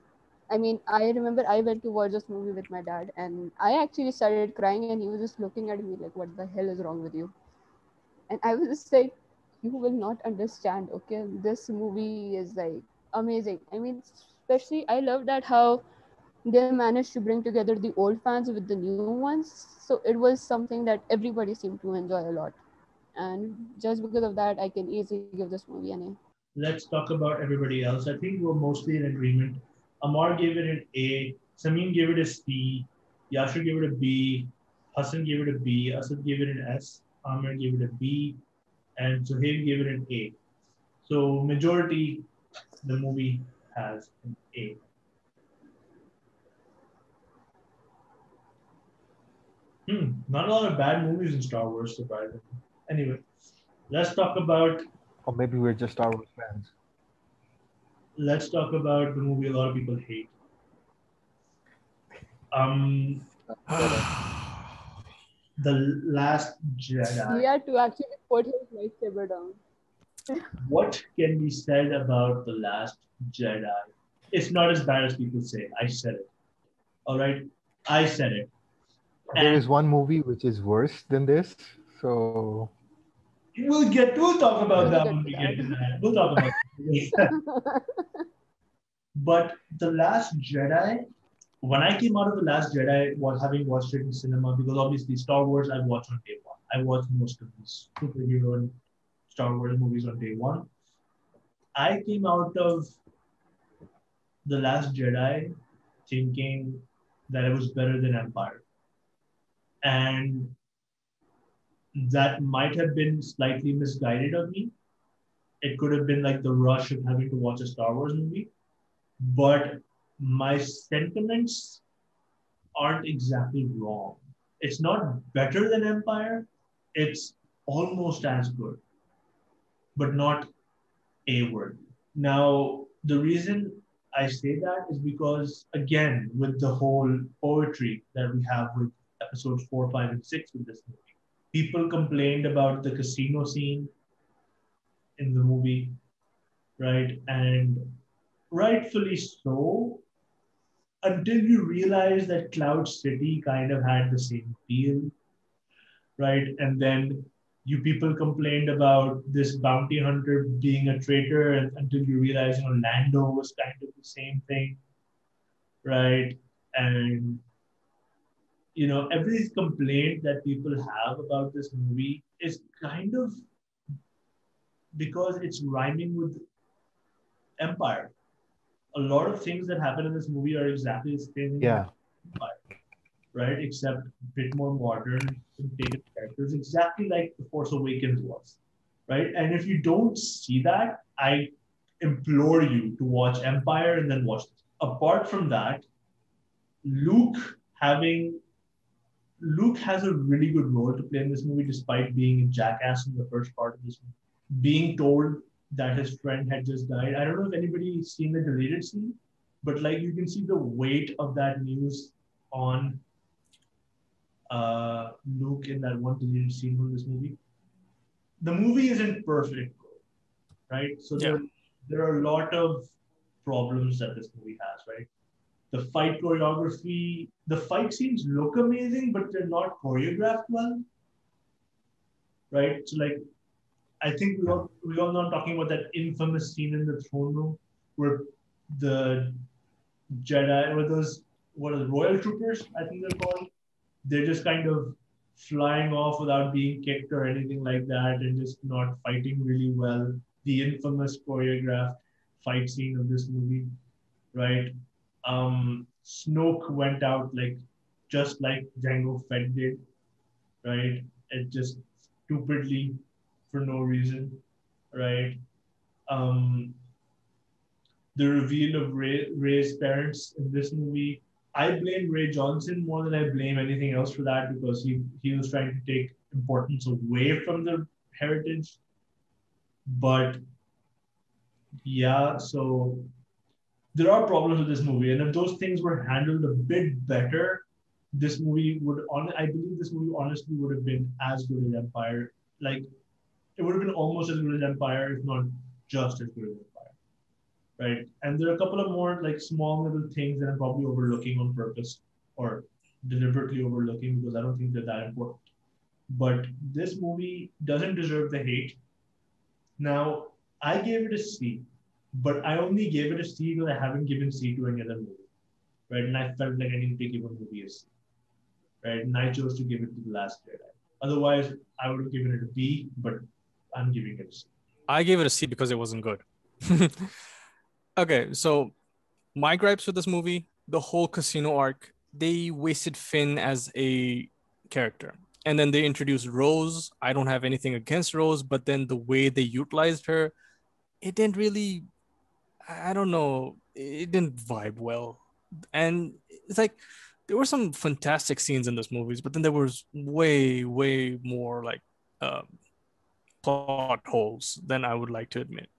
I mean, I remember I went to watch this movie with my dad, and I actually started crying, and he was just looking at me like, "What the hell is wrong with you?" And I was just like, you will not understand okay? This movie is like amazing. I mean especially i love that how they managed to bring together the old fans with the new ones. So it was something that everybody seemed to enjoy a lot. And just because of that i can easily give this movie an a. Let's talk about everybody else. I think we're mostly in agreement. Amar gave it an a Samin gave it a c yasha gave it a b hassan gave it a b asad gave it an s amir gave it a b and so Suhail gave it an A. So majority, the movie has an A. Hmm, not a lot of bad movies in Star Wars, surprisingly. Anyway, let's talk about. Or maybe we're just Star Wars fans. Let's talk about the movie a lot of people hate. Um, the Last Jedi. He had to actually put his lightsaber down. what can be said about The Last Jedi? It's not as bad as people say. I said it. All right. I said it. There is one movie which is worse than this. So we'll get we'll talk about that when we get to that. We'll talk about that. but The Last Jedi when I came out of The Last Jedi, was having watched it in cinema, because obviously Star Wars I watched on day one. I watched most of these superhero and Star Wars movies on day one. I came out of The Last Jedi thinking that it was better than Empire. And that might have been slightly misguided of me. It could have been like the rush of having to watch a Star Wars movie. But my sentiments aren't exactly wrong. it's not better than Empire. It's almost as good, but not a word. Now, the reason I say that is because, again, with the whole poetry that we have with episodes four, five, and six with this movie, people complained about the casino scene in the movie, right? And rightfully so, until you realize that Cloud City kind of had the same feel, right? And then you people complained about this bounty hunter being a traitor until you realize, you know, Lando was kind of the same thing, right? And you know, every complaint that people have about this movie is kind of because it's rhyming with Empire. A lot of things that happen in this movie are exactly the same. Yeah. Right? Except a bit more modern, dated characters, exactly like The Force Awakens was, right? And if you don't see that, I implore you to watch Empire and then watch this. Apart from that, Luke having Luke has a really good role to play in this movie, despite being a jackass in the first part of this movie being told that his friend had just died. I don't know if anybody's seen the deleted scene, but like you can see the weight of that news on uh, Luke in that one deleted scene from this movie. The movie isn't perfect, right? So Yeah. there, there are a lot of problems that this movie has, right? The fight choreography, the fight scenes look amazing, but they're not choreographed well, right? So like I think we all we all know talking about that infamous scene in the throne room where the Jedi or those what are the royal troopers, I think they're called. They're just kind of flying off without being kicked or anything like that and just not fighting really well. The infamous choreographed fight scene of this movie, right? Um Snoke went out like just like Jango Fett did, right? It just stupidly for no reason, right? Um, the reveal of Rey, Rey's parents in this movie, I blame Rian Johnson more than I blame anything else for that because he, he was trying to take importance away from the heritage. But yeah, so there are problems with this movie, and if those things were handled a bit better, this movie would on I believe this movie honestly would have been as good as Empire. Like it would have been almost as good as Empire, if not just as good as Empire. Right. And there are a couple of more like small little things that I'm probably overlooking on purpose or deliberately overlooking because I don't think they're that important. But this movie doesn't deserve the hate. Now, I gave it a C, but I only gave it a C because I haven't given C to any other movie. Right. And I felt like I needed to give a movie a C. Right. And I chose to give it to The Last Jedi. Otherwise, I would have given it a B, but I'm giving it a C. I gave it a C because it wasn't good. okay, so my gripes with this movie, the whole casino arc, they wasted Finn as a character. And then they introduced Rose. I don't have anything against Rose, but then the way they utilized her, it didn't really, I don't know, it didn't vibe well. And it's like there were some fantastic scenes in this movies, but then there was way, way more like um, plot holes than I would like to admit.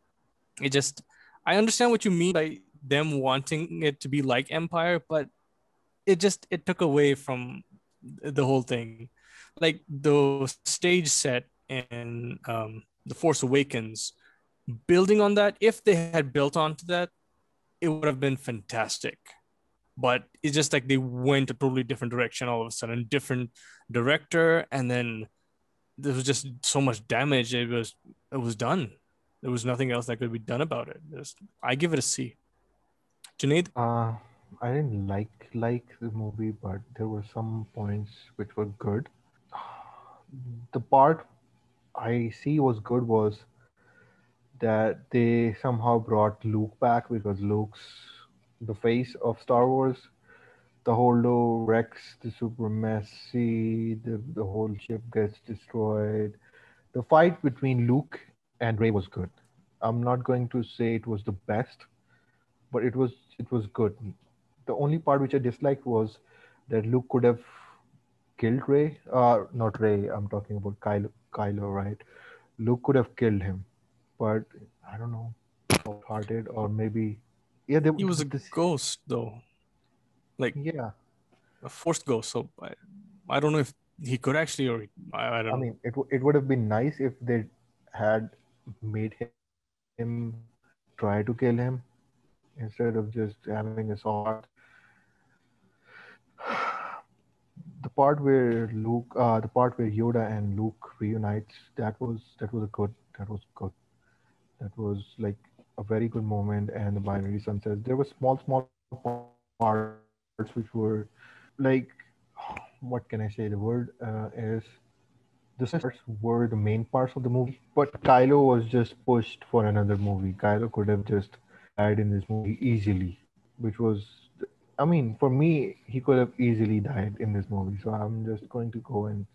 It just, I understand what you mean by them wanting it to be like Empire, but it just it took away from the whole thing. Like the stage set in um, the Force Awakens, building on that. If they had built onto that, it would have been fantastic. But it's just like they went a totally different direction all of a sudden, different director, and then there was just so much damage. It was it was done. There was nothing else that could be done about it. Just, I give it a C. Junaid, Uh, I didn't like like the movie, but there were some points which were good. The part I see was good was that they somehow brought Luke back because Luke's the face of Star Wars. The whole Rex, the Supremacy, the, the whole ship gets destroyed. The fight between Luke and Rey was good. I'm not going to say it was the best, but it was it was good. The only part which I disliked was that Luke could have killed Rey. Uh, not Rey. I'm talking about Kylo. Kylo, right? Luke could have killed him, but I don't know, hearted or maybe yeah. They, He was a this, ghost though, like yeah. a forced ghost. So I, I don't know if he could actually or I, I don't I mean, it w- it would have been nice if they had made him, him try to kill him instead of just having a sword. The part where Luke, uh, the part where Yoda and Luke reunites, that was that was a good, that was good, that was like a very good moment. And the binary sunsets, there were small, small parts which were like, what can I say? The word uh, is the parts were the main parts of the movie, but Kylo was just pushed for another movie. Kylo could have just died in this movie easily, which was, I mean, for me, he could have easily died in this movie. So I'm just going to go and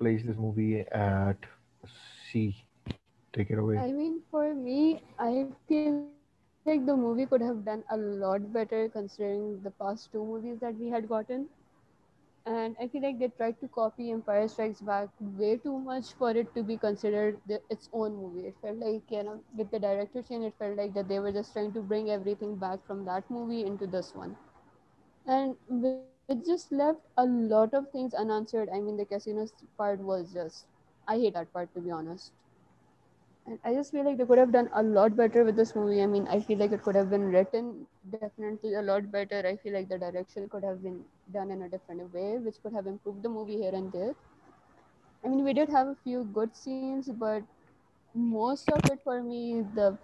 place this movie at C. Take it away. I mean, for me, I feel like the movie could have done a lot better considering the past two movies that we had gotten. And I feel like they tried to copy Empire Strikes Back way too much for it to be considered the, its own movie. It felt like, you know, with the director change, it felt like that they were just trying to bring everything back from that movie into this one. And it just left a lot of things unanswered. I mean, the casinos part was just, I hate that part to be honest. And I just feel like they could have done a lot better with this movie. I mean, I feel like it could have been written definitely a lot better. I feel like the direction could have been done in a different way, which could have improved the movie here and there. I mean, we did have a few good scenes, but most of it for me, the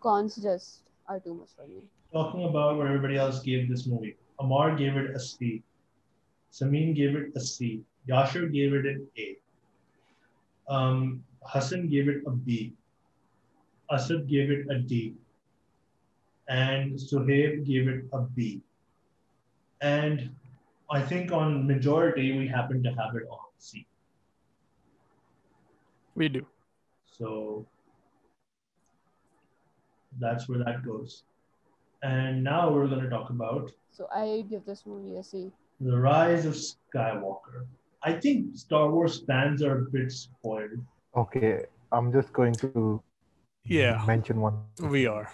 cons just are too much for me. Talking about what everybody else gave this movie. Amar gave it a C. Samin gave it a C. Yashir gave it an A. Um, Hassan gave it a B. Asad gave it a D. And Suhaib gave it a B. And I think on majority, we happen to have it on C. We do. So that's where that goes. And now we're going to talk about So I give this movie a C. the rise of Skywalker. I think Star Wars fans are a bit spoiled. Okay, I'm just going to Yeah, mention one. we are.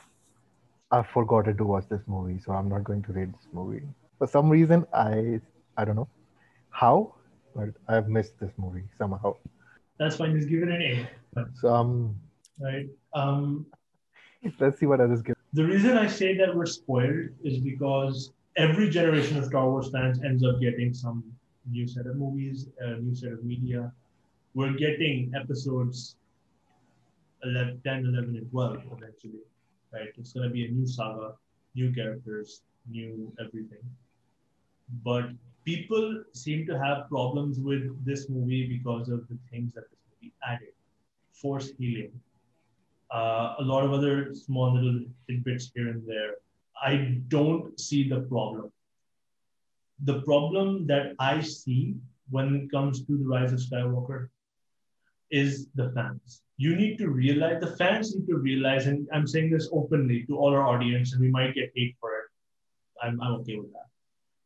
I forgot to watch this movie, so I'm not going to rate this movie. For some reason, I I don't know how, but I've missed this movie somehow. That's fine. Just give it an A. So um, Right. Um, let's see what others give. the reason I say that we're spoiled is because every generation of Star Wars fans ends up getting some new set of movies, a new set of media. We're getting episodes 11, 10, 11, and 12 eventually, right? It's going to be a new saga, new characters, new everything. But people seem to have problems with this movie because of the things that this movie added. Force healing, uh, a lot of other small little tidbits here and there. I don't see the problem. The problem that I see when it comes to the rise of Skywalker is the fans. You need to realize, the fans need to realize, and I'm saying this openly to all our audience, and we might get hate for it. I'm, I'm okay with that.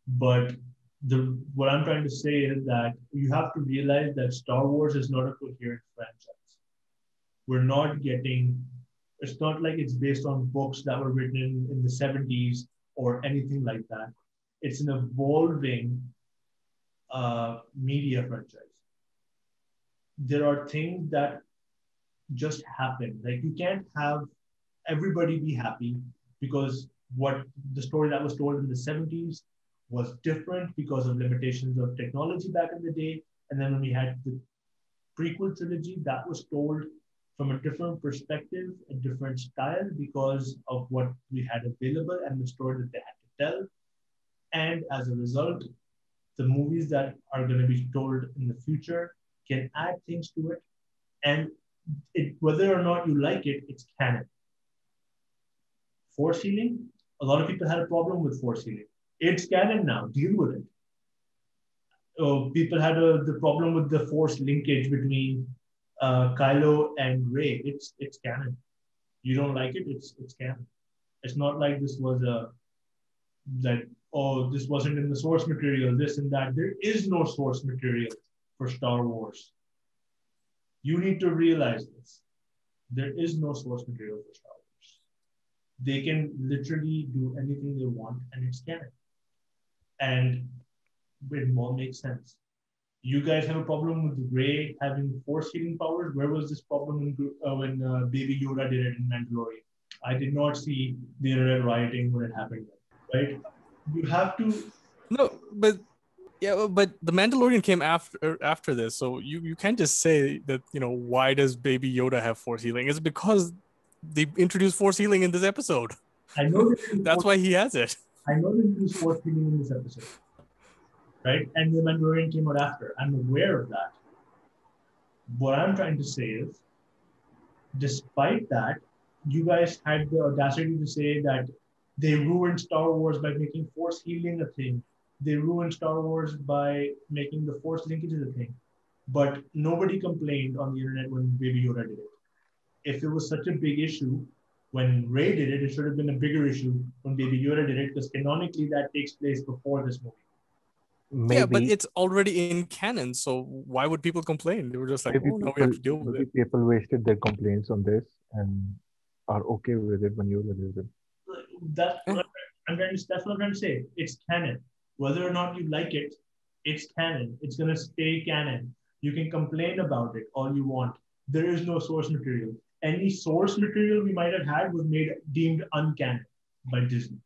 But the what I'm trying to say is that you have to realize that Star Wars is not a coherent franchise. We're not getting it's not like it's based on books that were written in, the 70s or anything like that. It's an evolving uh, media franchise. There are things that just happen. Like you can't have everybody be happy because what the story that was told in the 70s was different because of limitations of technology back in the day. And then when we had the prequel trilogy, that was told from a different perspective, a different style because of what we had available and the story that they had to tell. And as a result, the movies that are going to be told in the future can add things to it. And it, whether or not you like it, it's canon. Force healing, a lot of people had a problem with force healing. It's canon now, deal with it. Uh, people had a, the problem with the force linkage between uh, Kylo and Rey. It's it's canon. You don't like it, it's it's canon. It's not like this was a that oh, this wasn't in the source material, this and that. There is no source material for Star Wars. You need to realize this. There is no source material for Star Wars. They can literally do anything they want and it's canon. And it all makes sense. You guys have a problem with Rey having force healing powers. Where was this problem when, uh, when uh, Baby Yoda did it in Mandalorian? I did not see the internet rioting when it happened, right? You have to. No, but yeah, but the Mandalorian came after er, after this, so you you can't just say that you know why does Baby Yoda have force healing? It's because they introduced force healing in this episode. I know that's why he has it. I know they introduced force healing in this episode, right? And the Mandalorian came out after. I'm aware of that. What I'm trying to say is, despite that, you guys had the audacity to say that they ruined Star Wars by making force healing a thing. They ruined Star Wars by making the force linkages a thing. But nobody complained on the internet when Baby Yoda did it. If it was such a big issue when Rey did it, it should have been a bigger issue when Baby Yoda did it because canonically that takes place before this movie. Maybe, yeah, but it's already in canon, so why would people complain? They were just like, oh, now we have to deal with it. People wasted their complaints on this and are okay with it when you release it. That's what I'm trying to, that's what I'm trying to say. It's canon. Whether or not you like it, it's canon. It's gonna stay canon. You can complain about it all you want. There is no source material. Any source material we might have had was made deemed uncanon by Disney.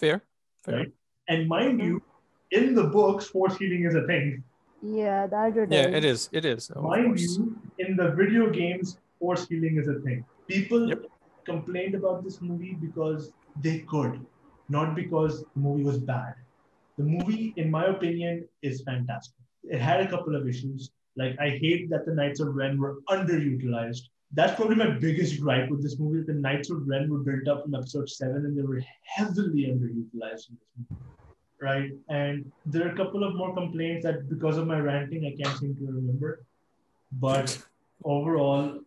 Fair. Fair. Right? And mind you, in the books, force healing is a thing. Yeah, that it yeah, is. it is. It is. Mind you, in the video games, force healing is a thing. People yep. complained about this movie because they could, not because the movie was bad. The movie, in my opinion, is fantastic. It had a couple of issues. Like I hate that the Knights of Ren were underutilized. That's probably my biggest gripe with this movie. The Knights of Ren were built up from episode seven, and they were heavily underutilized in this movie. Right, and there are a couple of more complaints that because of my ranting, I can't seem to remember. But overall,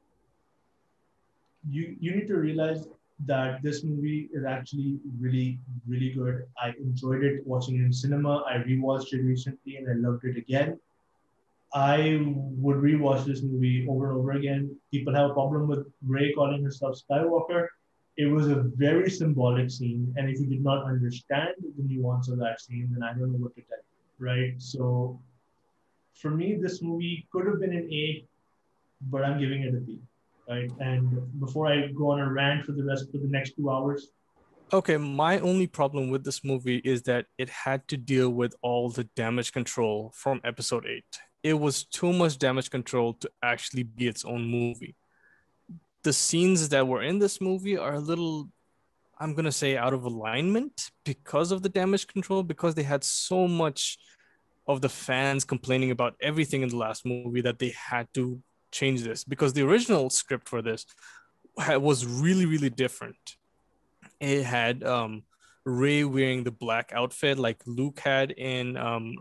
you you need to realize that this movie is actually really really good. I enjoyed it watching it in cinema. I rewatched it recently and I loved it again. I would rewatch this movie over and over again. People have a problem with Rey calling herself Skywalker. It was a very symbolic scene, and if you did not understand the nuance of that scene, then I don't know what to tell you, right? So, for me, this movie could have been an A, but I'm giving it a B right? And before I go on a rant for the rest for the next two hours. Okay, my only problem with this movie is that it had to deal with all the damage control from episode eight. It was too much damage control to actually be its own movie. The scenes that were in this movie are a little, I'm gonna say, out of alignment because of the damage control, because they had so much of the fans complaining about everything in the last movie that they had to change this because the original script for this was really really different. It had um, Rey wearing the black outfit like Luke had in um,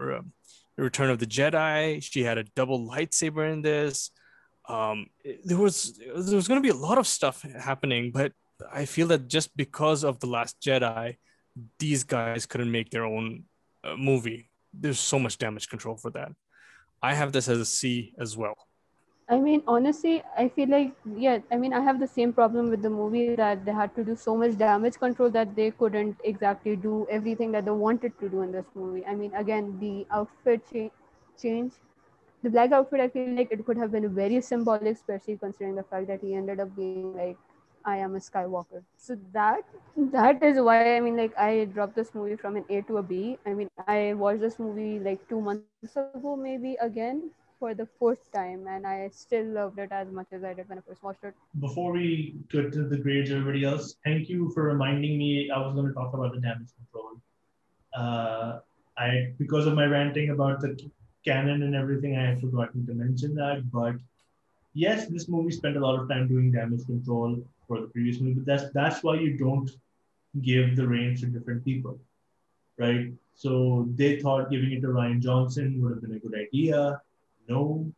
Return of the Jedi. She had a double lightsaber in this. Um, there was there was going to be a lot of stuff happening, but I feel that just because of the Last Jedi, these guys couldn't make their own uh, movie. There's so much damage control for that. I have this as a C as well. I mean, honestly, I feel like, yeah, I mean, I have the same problem with the movie that they had to do so much damage control that they couldn't exactly do everything that they wanted to do in this movie. I mean, again, the outfit cha- change, the black outfit, I feel like it could have been very symbolic, especially considering the fact that he ended up being like, I am a Skywalker. So that that is why I mean, like, I dropped this movie from an A to a B. I mean, I watched this movie like two months ago, maybe again for the fourth time, and I still loved it as much as I did when I first watched it. Before we go to the grades, everybody else, thank you for reminding me. I was going to talk about the damage control. Uh, I because of my ranting about the canon and everything, I had forgotten to mention that. But yes, this movie spent a lot of time doing damage control for the previous movie. But that's that's why you don't give the reins to different people, right? So they thought giving it to Rian Johnson would have been a good idea no,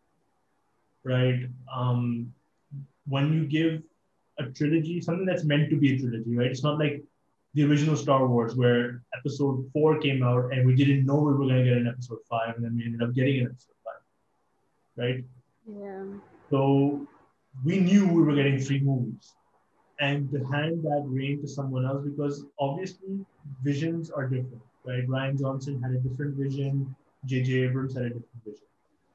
right? Um, when you give a trilogy, something that's meant to be a trilogy, right? It's not like the original Star Wars, where Episode Four came out and we didn't know we were going to get an Episode Five, and then we ended up getting an Episode Five, right? Yeah. So we knew we were getting three movies, and to hand that reign to someone else because obviously visions are different, right? Rian Johnson had a different vision. J.J. Abrams had a different vision.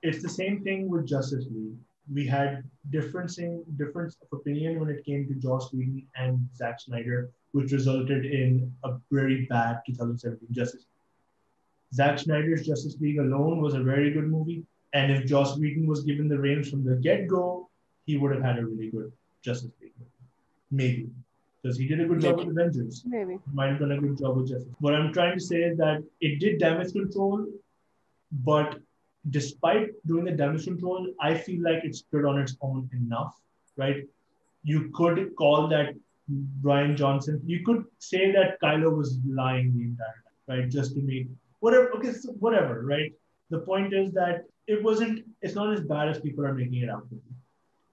It's the same thing with Justice League. We had differencing difference of opinion when it came to Joss Whedon and Zack Snyder, which resulted in a very bad 2017 Justice League. Zack Snyder's Justice League alone was a very good movie, and if Joss Whedon was given the reins from the get-go, he would have had a really good Justice League movie. Maybe. Because he did a good job with Avengers Maybe. might have done a good job with Justice. What I'm trying to say is that it did damage control, but despite doing the damage control, I feel like it stood on its own enough, right? You could call that Rian Johnson. You could say that Kylo was lying the entire time, right? Just to make whatever. Okay, so whatever, right? The point is that it wasn't. It's not as bad as people are making it out to be,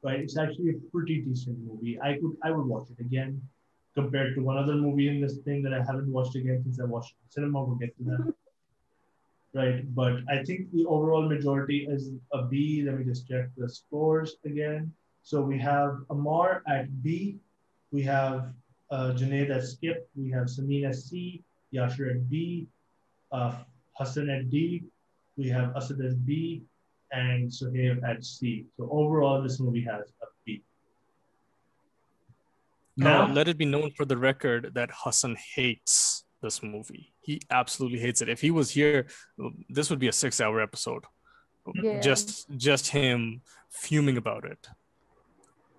right? It's actually a pretty decent movie. I could. I would watch it again compared to one other movie in this thing that I haven't watched again since I watched cinema. We'll get to that. Right? But I think the overall majority is a B. Let me just check the scores again. So we have Amar at B. We have uh, Junaid at Skip. We have Samin at C. Yashir at B. Uh, Hassan at D. We have Asad at B. And Suhaib at C. So overall, this movie has a B. Now, Now, let it be known for the record that Hassan hates this movie. He absolutely hates it. If he was here, this would be a six-hour episode. Yeah. Just, just him fuming about it.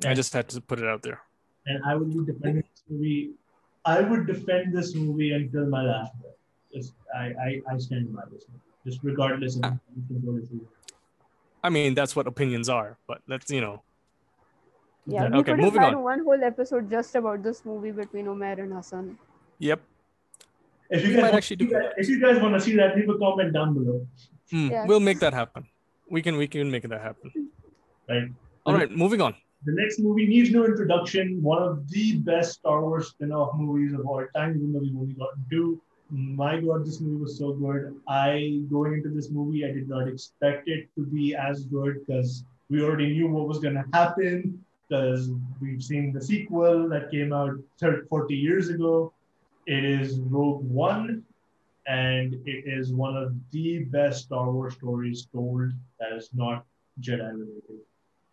I just had to put it out there. and I would be defending this movie. I would defend this movie until my last breath. Just, I, I, I stand by this movie, just regardless of uh, control. I mean, that's what opinions are. But let's, you know, Yeah. Yeah, We okay, could have moving had on. one whole episode just about this movie between Omer and Hassan. yep. If you We guys might want actually to see do that, if you guys want to see that, leave a comment down below. Hmm, Yeah. We'll make that happen. We can, we can make that happen. Right. All right, moving on. The next movie needs no introduction. One of the best Star Wars spin-off movies of all time, even though we've only gotten two. My God, this movie was so good. I going into this movie, I did not expect it to be as good because we already knew what was going to happen because we've seen the sequel that came out 30, 40 years ago. It is Rogue One, and it is one of the best Star Wars stories told that is not Jedi related.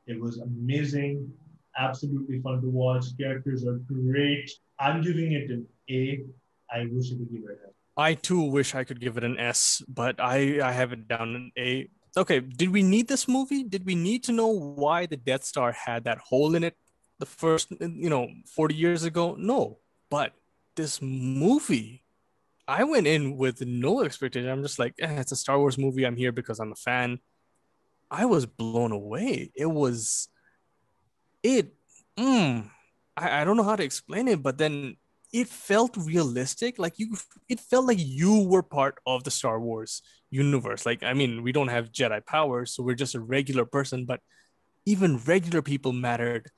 It was amazing, absolutely fun to watch. Characters are great. I'm giving it an A. I wish I could give it an I too wish I could give it an S, but I, I have it down an A. Okay, did we need this movie? Did we need to know why the Death Star had that hole in it the first, you know, 40 years ago? No. But this movie, I went in with no expectation. I'm just like, eh, it's a Star Wars movie. I'm here because I'm a fan. I was blown away. It was, it, mm, I, I don't know how to explain it, but then it felt realistic. Like you, it felt like you were part of the Star Wars universe. Like, I mean, we don't have Jedi powers, so we're just a regular person, but even regular people mattered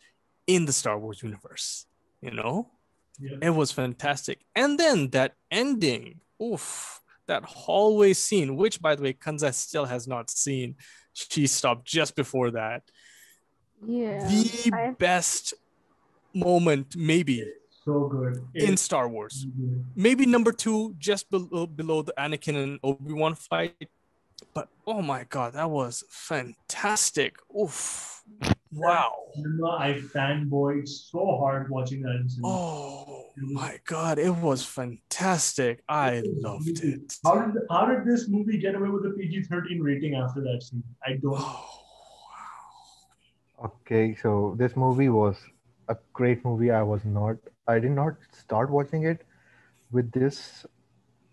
in the Star Wars universe, you know? Yeah. It was fantastic. And then that ending, oof, that hallway scene, which by the way, Kanza still has not seen. She stopped just before that. Yeah. the I- best moment, maybe, So good. in It's Star Wars. so good. Maybe number two, just below, uh, below the Anakin and Obi Wan fight. But oh my god, that was fantastic! Oof! Wow! Cinema, I fanboyed so hard watching that in cinema. Oh my god, it was fantastic! I loved it. How did how did this movie get away with a PG-13 rating after that scene? I don't. Oh, Okay, so this movie was a great movie. I was not, I did not start watching it with this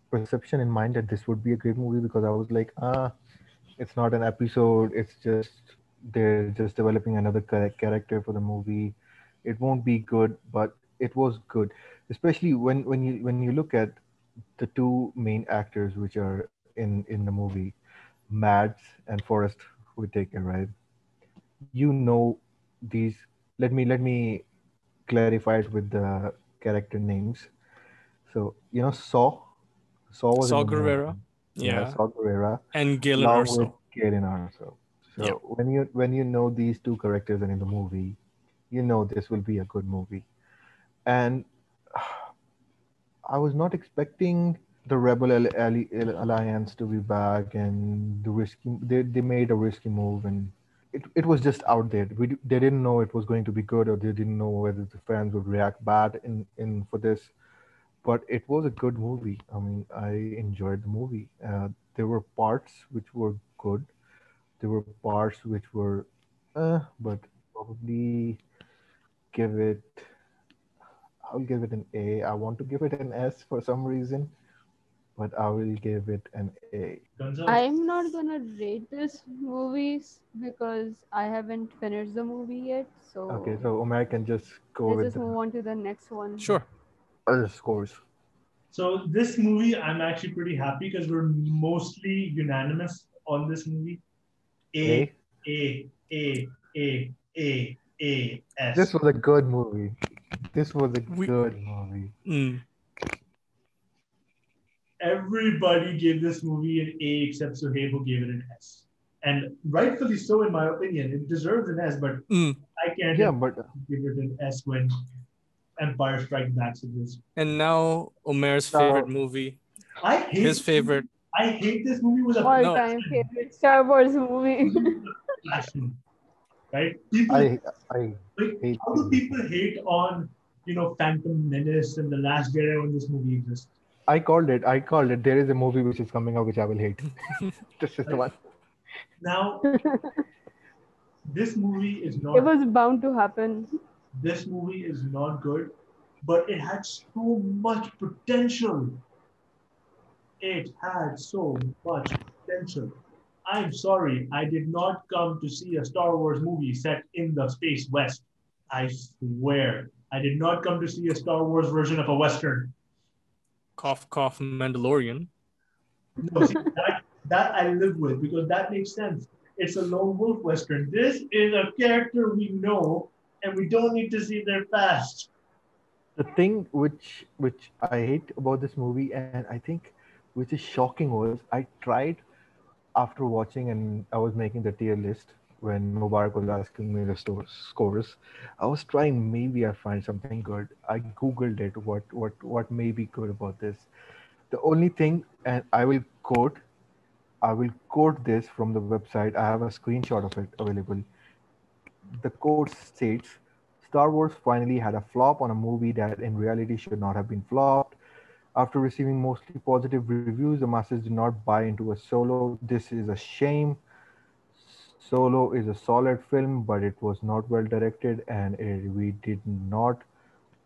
perception in mind that this would be a great movie because I was like, ah, it's not an episode. It's just they're just developing another character for the movie. It won't be good, but it was good, especially when when you when you look at the two main actors which are in in the movie, Mads and Forrest Whitaker, right? you know these let me let me clarify it with the character names So you know Saw, Saw was Saw movie. Gerrera. Yeah. Saw Gerrera. And Galen along Erso. with Galen Erso. So Yep. when you when you know these two characters in the movie, you know this will be a good movie. And I was not expecting the Rebel Alliance to be back and the risky they, they made a risky move and it, it was just out there. We, they didn't know it was going to be good or they didn't know whether the fans would react bad in, in for this. But it was a good movie. I mean, I enjoyed the movie. Uh, there were parts which were good. There were parts which were, uh, but probably give it. I'll give it an A. I want to give it an S for some reason, but I will give it an A. Kanza? I'm not gonna rate this movie because I haven't finished the movie yet. So Okay, so Omer can just go let's with just the move on to the next one. Sure. other scores. So this movie, I'm actually pretty happy because we're mostly unanimous on this movie. A, A, A, A, A, A, S. This was a good movie. This was a We- good movie. Mm. Everybody gave this movie an A except Suhaib who gave it an S. And rightfully so, in my opinion. It deserves an S, but Mm. I can't Yeah, but give it an S when Empire Strikes Back to this. And now Omer's So- favorite movie. I hate His favorite. I hate this movie with a All No. time favorite Star Wars movie. Right? People I I like how do people hate on you know Phantom Menace and the Last Jedi when this movie exists? I called it. I called it. There is a movie which is coming out which I will hate. this is the one. Now this movie is not. it was bound to happen. this movie is not good, but it had so much potential. It had so much potential. I'm sorry, I did not come to see a Star Wars movie set in the space west. I swear, I did not come to see a Star Wars version of a western. Cough, cough, Mandalorian. No, see, that, that I live with because that makes sense. It's a lone wolf western. This is a character we know, and we don't need to see their past. The thing which which I hate about this movie, and I think which is shocking, was I tried after watching and I was making the tier list when Mubarak was asking me the scores. I was trying maybe I find something good. I googled it. What what what may be good about this? The only thing, and I will quote, I will quote this from the website. I have a screenshot of it available. The quote states Star Wars finally had a flop on a movie that in reality should not have been flopped. After receiving mostly positive reviews, the masses did not buy into a solo. This is a shame. Solo is a solid film, but it was not well directed, and it, we did not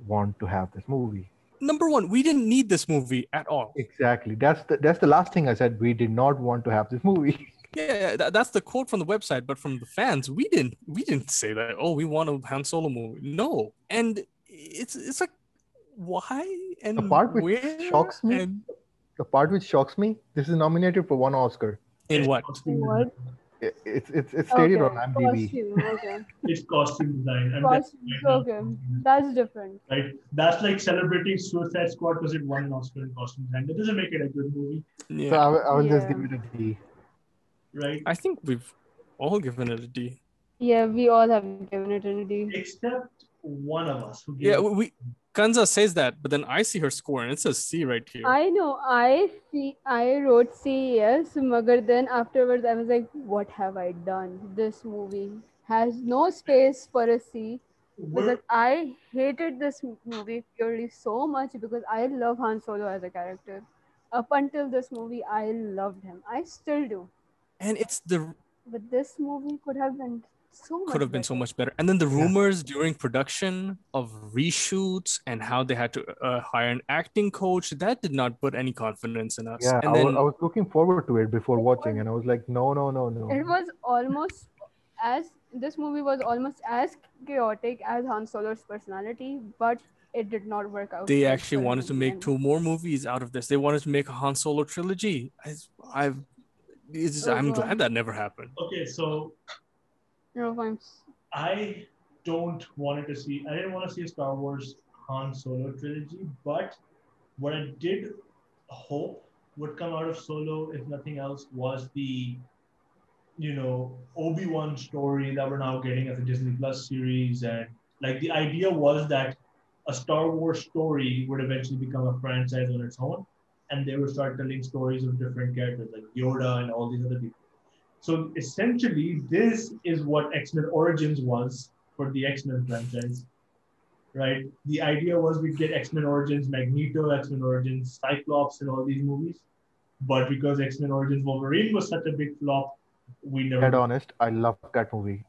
want to have this movie. Number one, we didn't need this movie at all. Exactly. That's the that's the last thing I said. We did not want to have this movie. Yeah, yeah, that's the quote from the website, but from the fans, we didn't we didn't say that. Oh, we want a Han Solo movie. No, and it's it's like why and The part which where shocks me- and The part which shocks me, this is nominated for one Oscar. in what? What? It, it's it's it's stated on IMDb. Costume, okay. It's costume design. and that's Costumes, right okay. That's different. Right? That's like celebrating Suicide Squad because it won an Oscar in costume design. That doesn't make it a good movie, So Yeah, I, will- I will just give it a D. right? I think we've all given it a D. Yeah, we all have given it a D. Except one of us who gave Yeah, it- we, we Kanza says that, but then I see her score and it says C right here. I know. I see. I wrote C yes, magar then afterwards I was like, what have I done? This movie has no space for a C we're- because I hated this movie purely so much because I love Han Solo as a character. Up until this movie, I loved him. I still do. and it's the But this movie could have been so much. could have been so much better. And then the rumors during production of reshoots and how they had to uh, hire an acting coach that did not put any confidence in us. Yeah, and I, then was, I was looking forward to it before watching, and I was like, no, no, no, no. It was almost as this movie was almost as chaotic as Han Solo's personality, but it did not work out. they actually wanted to make and- two more movies out of this. They wanted to make a Han Solo trilogy. I, I've, it's, Oh, I'm God. glad that never happened. okay, so I don't want to see. I didn't want to see a Star Wars Han Solo trilogy, but what I did hope would come out of Solo, if nothing else, was the you know Obi Wan story that we're now getting as a Disney Plus series, and like the idea was that a Star Wars story would eventually become a franchise on its own, and they would start telling stories of different characters like Yoda and all these other people. So essentially, this is what X Men Origins was for the X Men franchise, right? The idea was we'd get X Men Origins, Magneto, X Men Origins, Cyclops, and all these movies. But because X Men Origins Wolverine was such a big flop, we never. Dead honest, I loved that movie.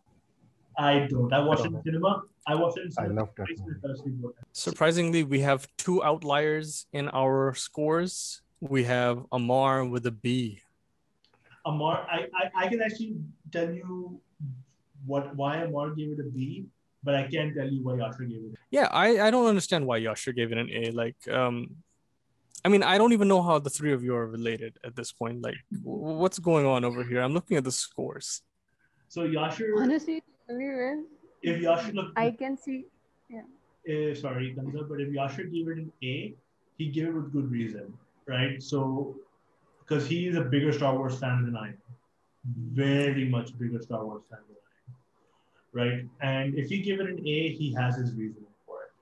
I don't. I watched it in don't cinema. I watched it in I cinema. loved that movie. I fell asleep. Surprisingly, we have two outliers in our scores. We have Amar with a B. Amar, I, I, I can actually tell you what why Amar gave it a B, but I can't tell you why Yasha gave it. A Yeah, I, I don't understand why Yasha gave it an A. Like, um, I mean, I don't even know how the three of you are related at this point. Like, w- what's going on over here? I'm looking at the scores. So Yasha, Honestly, we were- if Yasha look, I can see. uh, sorry, Kanza, but if Yasha gave it an A, he gave it with good reason, right? So, because he is a bigger Star Wars fan than I am, very much bigger Star Wars fan than I am, right? And if he gave it an A, he has his reasoning for it.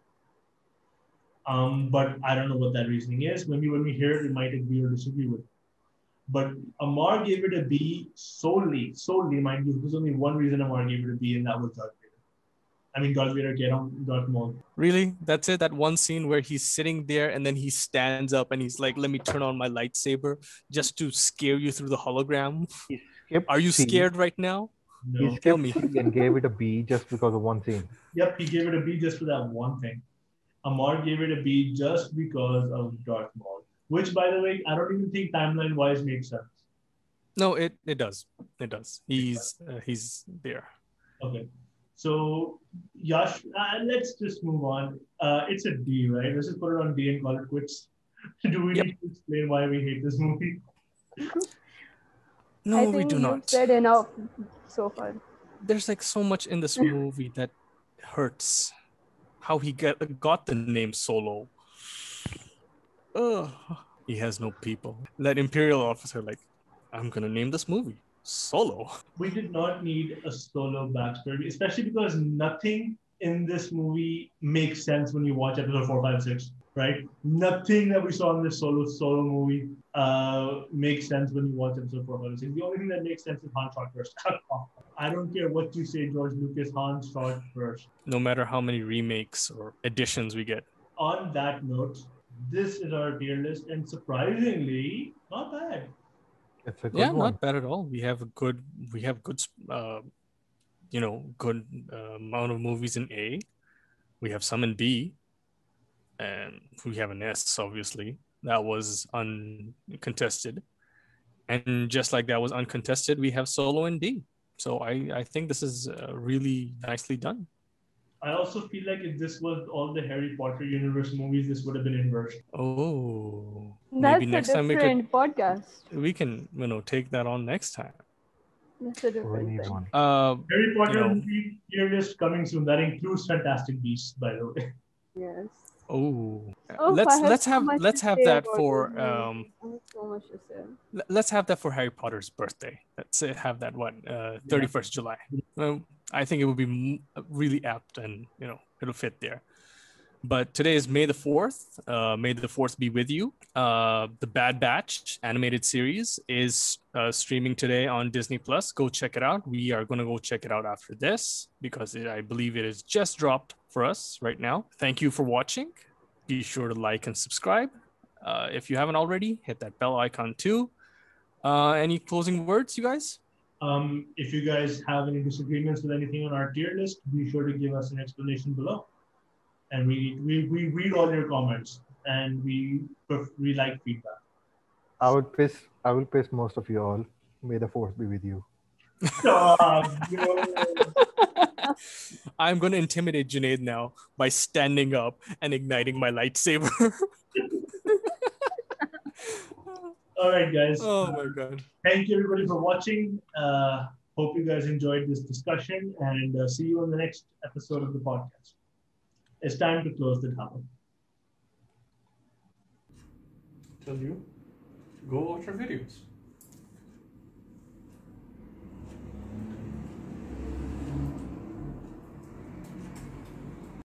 Um, but I don't know what that reasoning is. Maybe when we hear it, we might agree or disagree with it. But Amar gave it a B solely, solely, mind you, there's only one reason Amar gave it a B, and that was Vader. I mean, Darth Vader, get on Darth Maul. Really? That's it? That one scene where he's sitting there and then he stands up and he's like, let me turn on my lightsaber just to scare you through the hologram. Skipped Are you C. scared right now? No. He Tell skipped me. And gave it a B just because of one scene. Yep, he gave it a B just for that one thing. Amar gave it a B just because of Darth Maul, which, by the way, I don't even think timeline wise makes sense. No, it, it does. It does. He's uh, he's there. Okay, so Yash, uh, let's just move on. Uh, it's a D, right? Let's just put it on D and call it quits. Do we Yep. need to explain why we hate this movie? No, I we think do you've not. said enough so far. There's like so much in this movie that hurts. How he get got the name Solo. Ugh. He has no people. That Imperial officer, like, I'm gonna name this movie Solo. we did not need a solo backstory, especially because nothing in this movie makes sense when you watch episode four, five, six. Right? Nothing that we saw in this solo solo movie uh, makes sense when you watch episode four, five, six. The only thing that makes sense is Han shot first. I don't care what you say, George Lucas. Han shot first. No matter how many remakes or additions we get. On that note, this is our tier list, and surprisingly, not bad. It's a good yeah, one. not bad at all. We have a good, we have good, uh, you know, good uh, amount of movies in A. We have some in B, and we have an S. Obviously, that was uncontested, and just like that was uncontested, we have Solo in D. So I, I think this is uh, really nicely done. I also feel like if this was all the Harry Potter universe movies, this would have been inverse. Oh, That's maybe next a time we could different podcast. we can you know take that on next time. That's a different thing. Uh, Harry Potter know. movie tier list coming soon. That includes Fantastic Beasts, by the way. Yes. oh, Oh, let's have let's so have let's have that for um so much to say. Let's have that for Harry Potter's birthday. Let's have that one, uh, 31st July. Well, I think it would be really apt and, you know, it'll fit there. But today is May the 4th. Uh, May the 4th be with you. Uh, the Bad Batch animated series is uh, streaming today on Disney Plus. Go check it out. We are going to go check it out after this because it, I believe it is just dropped for us right now. Thank you for watching. Be sure to like and subscribe. Uh, if you haven't already, hit that bell icon too. Uh, any closing words, you guys? Um, if you guys have any disagreements with anything on our tier list, be sure to give us an explanation below. And we we, we read all your comments and we we like feedback. I would piss. I will piss most of you all. May the force be with you. I'm going to intimidate Junaid now by standing up and igniting my lightsaber. all right, guys. oh my god. Thank you everybody for watching. Uh, hope you guys enjoyed this discussion and uh, see you on the next episode of the podcast. It's time to close the tower. tell you to go watch our videos.